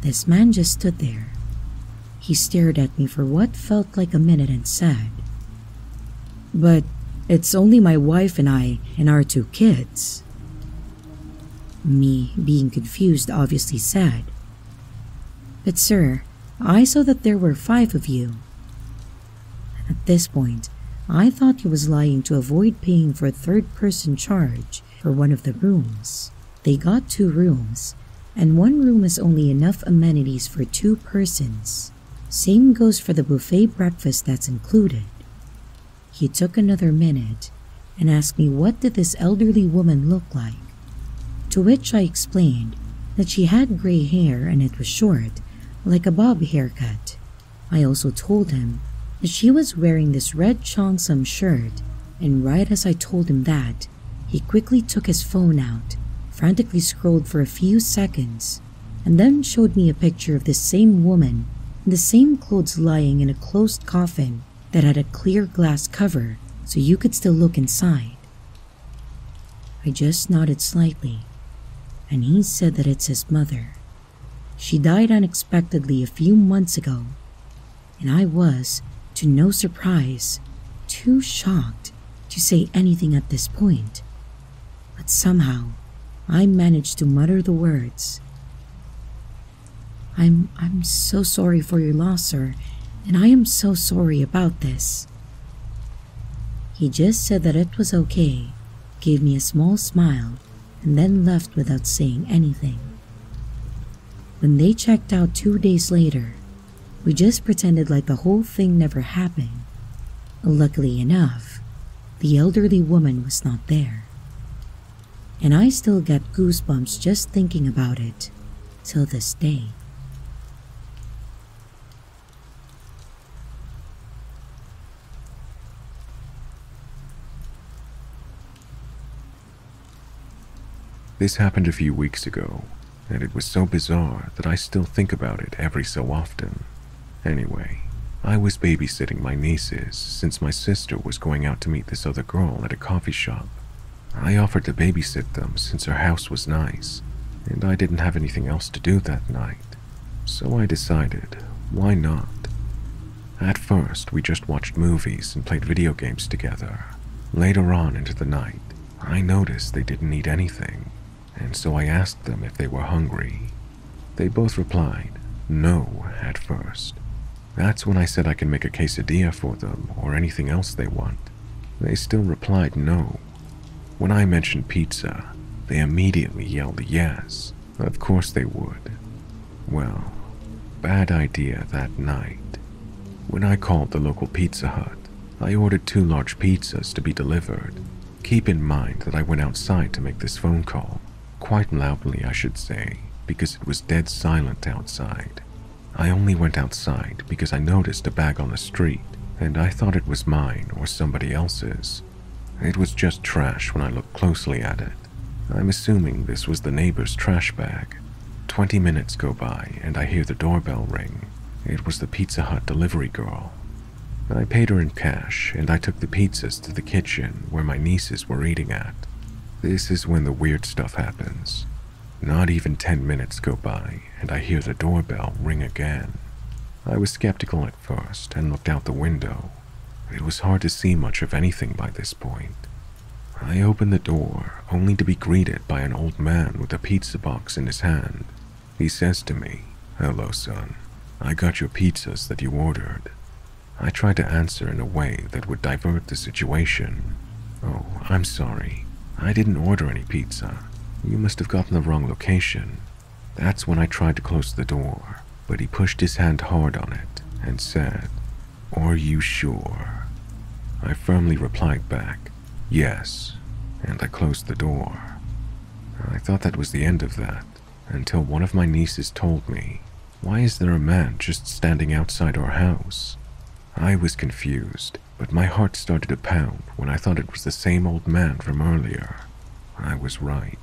This man just stood there. He stared at me for what felt like a minute and said, But it's only my wife and I and our two kids. Me, being confused, obviously said, But sir, I saw that there were five of you. At this point, I thought he was lying to avoid paying for a third person charge for one of the rooms. They got two rooms, and one room is only enough amenities for two persons. Same goes for the buffet breakfast that's included. He took another minute and asked me what did this elderly woman look like. To which I explained that she had gray hair and it was short, like a bob haircut. I also told him that she was wearing this red cheongsam shirt, and right as I told him that, he quickly took his phone out, frantically scrolled for a few seconds, and then showed me a picture of this same woman in the same clothes lying in a closed coffin that had a clear glass cover so you could still look inside. I just nodded slightly, and he said that it's his mother. She died unexpectedly a few months ago, and I was, to no surprise, too shocked to say anything at this point. But somehow, I managed to mutter the words. I'm I'm so sorry for your loss, sir, and I am so sorry about this. He just said that it was okay, gave me a small smile, and then left without saying anything. When they checked out two days later, we just pretended like the whole thing never happened. Luckily enough, the elderly woman was not there. And I still get goosebumps just thinking about it till this day. This happened a few weeks ago, and it was so bizarre that I still think about it every so often. Anyway, I was babysitting my nieces since my sister was going out to meet this other girl at a coffee shop. I offered to babysit them since her house was nice, and I didn't have anything else to do that night. So I decided, why not? At first, we just watched movies and played video games together. Later on into the night, I noticed they didn't eat anything, and so I asked them if they were hungry. They both replied, no, at first. That's when I said I can make a quesadilla for them or anything else they want. They still replied no. When I mentioned pizza, they immediately yelled yes. Of course they would. Well, bad idea that night. When I called the local Pizza Hut, I ordered two large pizzas to be delivered. Keep in mind that I went outside to make this phone call. Quite loudly, I should say, because it was dead silent outside. I only went outside because I noticed a bag on the street, and I thought it was mine or somebody else's. It was just trash when I looked closely at it. I'm assuming this was the neighbor's trash bag. Twenty minutes go by, and I hear the doorbell ring. It was the Pizza Hut delivery girl. I paid her in cash, and I took the pizzas to the kitchen where my nieces were eating at. This is when the weird stuff happens. Not even 10 minutes go by, and I hear the doorbell ring again. I was skeptical at first and looked out the window. It was hard to see much of anything by this point. I opened the door only to be greeted by an old man with a pizza box in his hand. He says to me, Hello, son. I got your pizzas that you ordered. I tried to answer in a way that would divert the situation. Oh, I'm sorry. I didn't order any pizza. You must have gotten the wrong location. That's when I tried to close the door, but he pushed his hand hard on it and said, Are you sure? I firmly replied back, Yes, and I closed the door. I thought that was the end of that until one of my nieces told me Why is there a man just standing outside our house? I was confused, but my heart started to pound when I thought it was the same old man from earlier. I was right.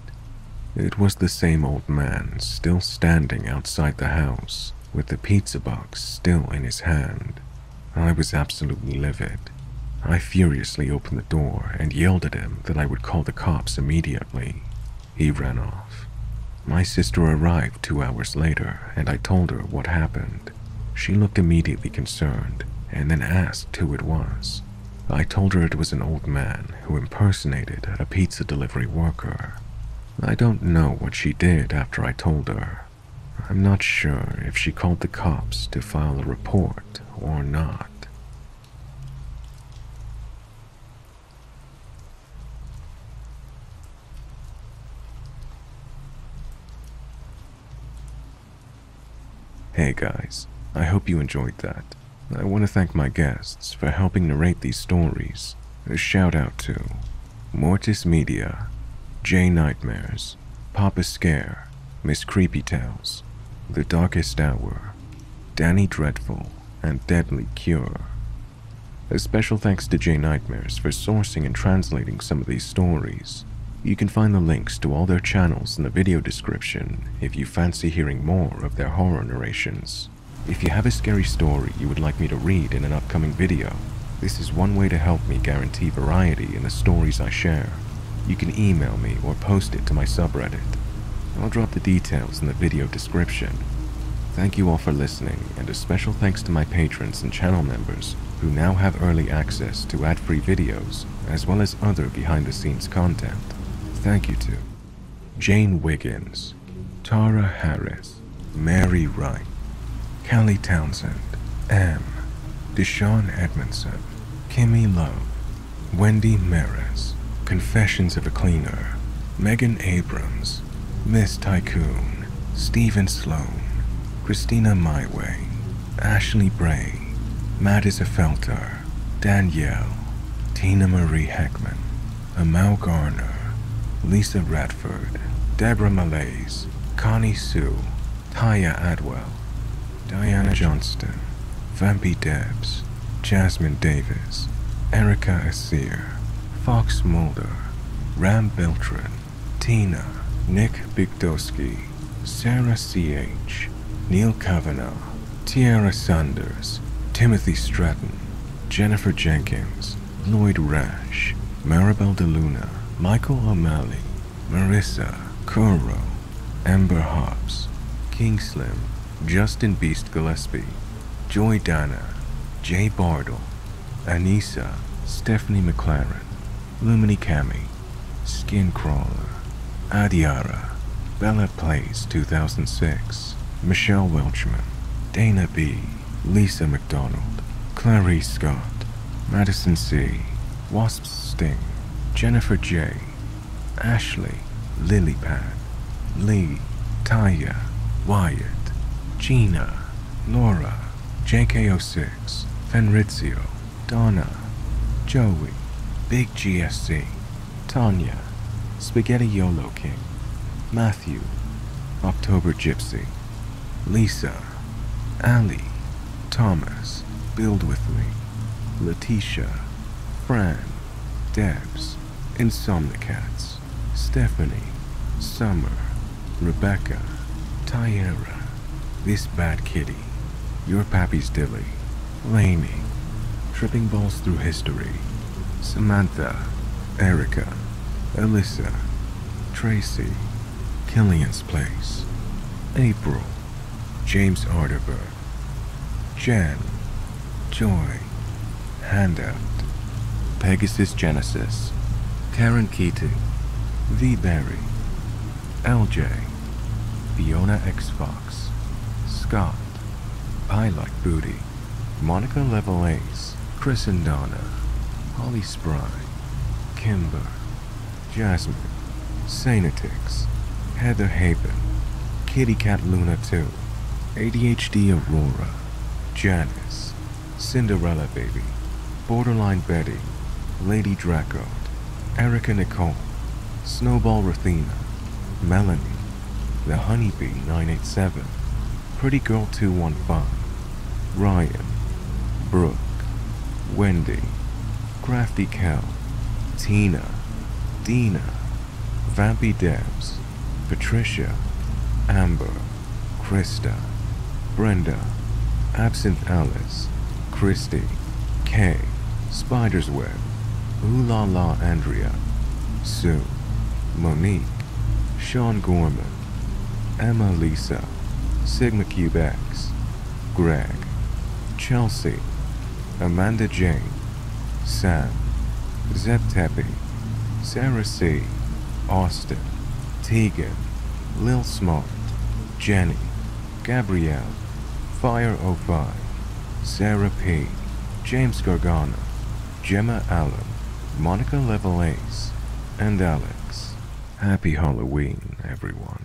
It was the same old man still standing outside the house with the pizza box still in his hand. I was absolutely livid. I furiously opened the door and yelled at him that I would call the cops immediately. He ran off. My sister arrived two hours later and I told her what happened. She looked immediately concerned and then asked who it was. I told her it was an old man who impersonated a pizza delivery worker. I don't know what she did after I told her. I'm not sure if she called the cops to file a report or not. Hey guys, I hope you enjoyed that. I want to thank my guests for helping narrate these stories. A shout out to Mortis Media, J Nightmares, Papa Scare, Miss Creepy Tales, The Darkest Hour, Danie Dreadful, and Deadly Cure. A special thanks to J Nightmares for sourcing and translating some of these stories. You can find the links to all their channels in the video description if you fancy hearing more of their horror narrations. If you have a scary story you would like me to read in an upcoming video, this is one way to help me guarantee variety in the stories I share. You can email me or post it to my subreddit. I'll drop the details in the video description. Thank you all for listening, and a special thanks to my patrons and channel members who now have early access to ad-free videos as well as other behind-the-scenes content. Thank you to Jane Wiggins, Tara Harris, Mary Wright, Kelly Townsend, M, Deshaun Edmondson, Kimmy Love, Wendy Maris, Confessions of a Cleaner, Megan Abrams, Miss Tycoon, Stephen Sloan, Christina Myway, Ashley Bray, Madisa Felter, Danielle, Tina Marie Heckman, Amal Garner, Lisa Radford, Deborah Malays, Connie Sue, Taya Adwell, Diana Johnston, Vampy Debs, Jasmine Davis, Erica Asir, Fox Mulder, Ram Beltran, Tina, Nick Bigdowski, Sarah C.H., Neil Kavanaugh, Tiara Sanders, Timothy Stratton, Jennifer Jenkins, Lloyd Rash, Maribel DeLuna, Michael O'Malley, Marissa, Kuro, Amber Hobbs, King Slim, Justin Beast Gillespie, Joy Dana, Jay Bardle, Anissa, Stephanie McLaren, Lumini Cami, Skin Crawler, Adiara, Bella Place 2006, Michelle Welchman, Dana B, Lisa McDonald, Clarice Scott, Madison C, Wasp Sting, Jennifer J, Ashley, Lilypad, Lee, Taya, Wyatt, Gina, Laura, JK06, Fenrizio, Donna, Joey, Big GSC, Tanya, Spaghetti Yolo King, Matthew, October Gypsy, Lisa, Ali, Thomas, Build With Me, Letitia, Fran, Debs, Insomnicats, Stephanie, Summer, Rebecca, Tyara, This Bad Kitty, Your Pappy's Dilly, Laney, Tripping Balls Through History, Samantha, Erica, Alyssa, Tracy, Killian's Place, April, James Arterberg, Jen, Joy, Handout, Pegasus Genesis, Karen Keating, V. Berry, LJ, Fiona X Fox, Scott, I Like Booty, Monica Level Ace, Chris and Donna, Holly Spry, Kimber, Jasmine, Sanatix, Heather Haven, Kitty Cat Luna 2, ADHD Aurora, Janice, Cinderella Baby, Borderline Betty, Lady Draco, Erica Nicole, Snowball Rathina, Melanie, The Honeybee 987, Pretty Girl 215, Ryan, Brooke, Wendy, Crafty Cal, Tina, Dina, Vampy Debs, Patricia, Amber, Krista, Brenda, Absinthe Alice, Christy, Kay, Spider's Web, Ooh La La Andrea, Sue, Monique, Sean Gorman, Emma Lisa, Sigma Cube X, Greg, Chelsea, Amanda Jane, Sam, Zeb Tepe, Sarah C, Austin, Tegan, Lil Smart, Jenny, Gabrielle, Fire 05, Sarah P, James Gargano, Gemma Allen, Monica Level Ace, and Alex. Happy Halloween, everyone.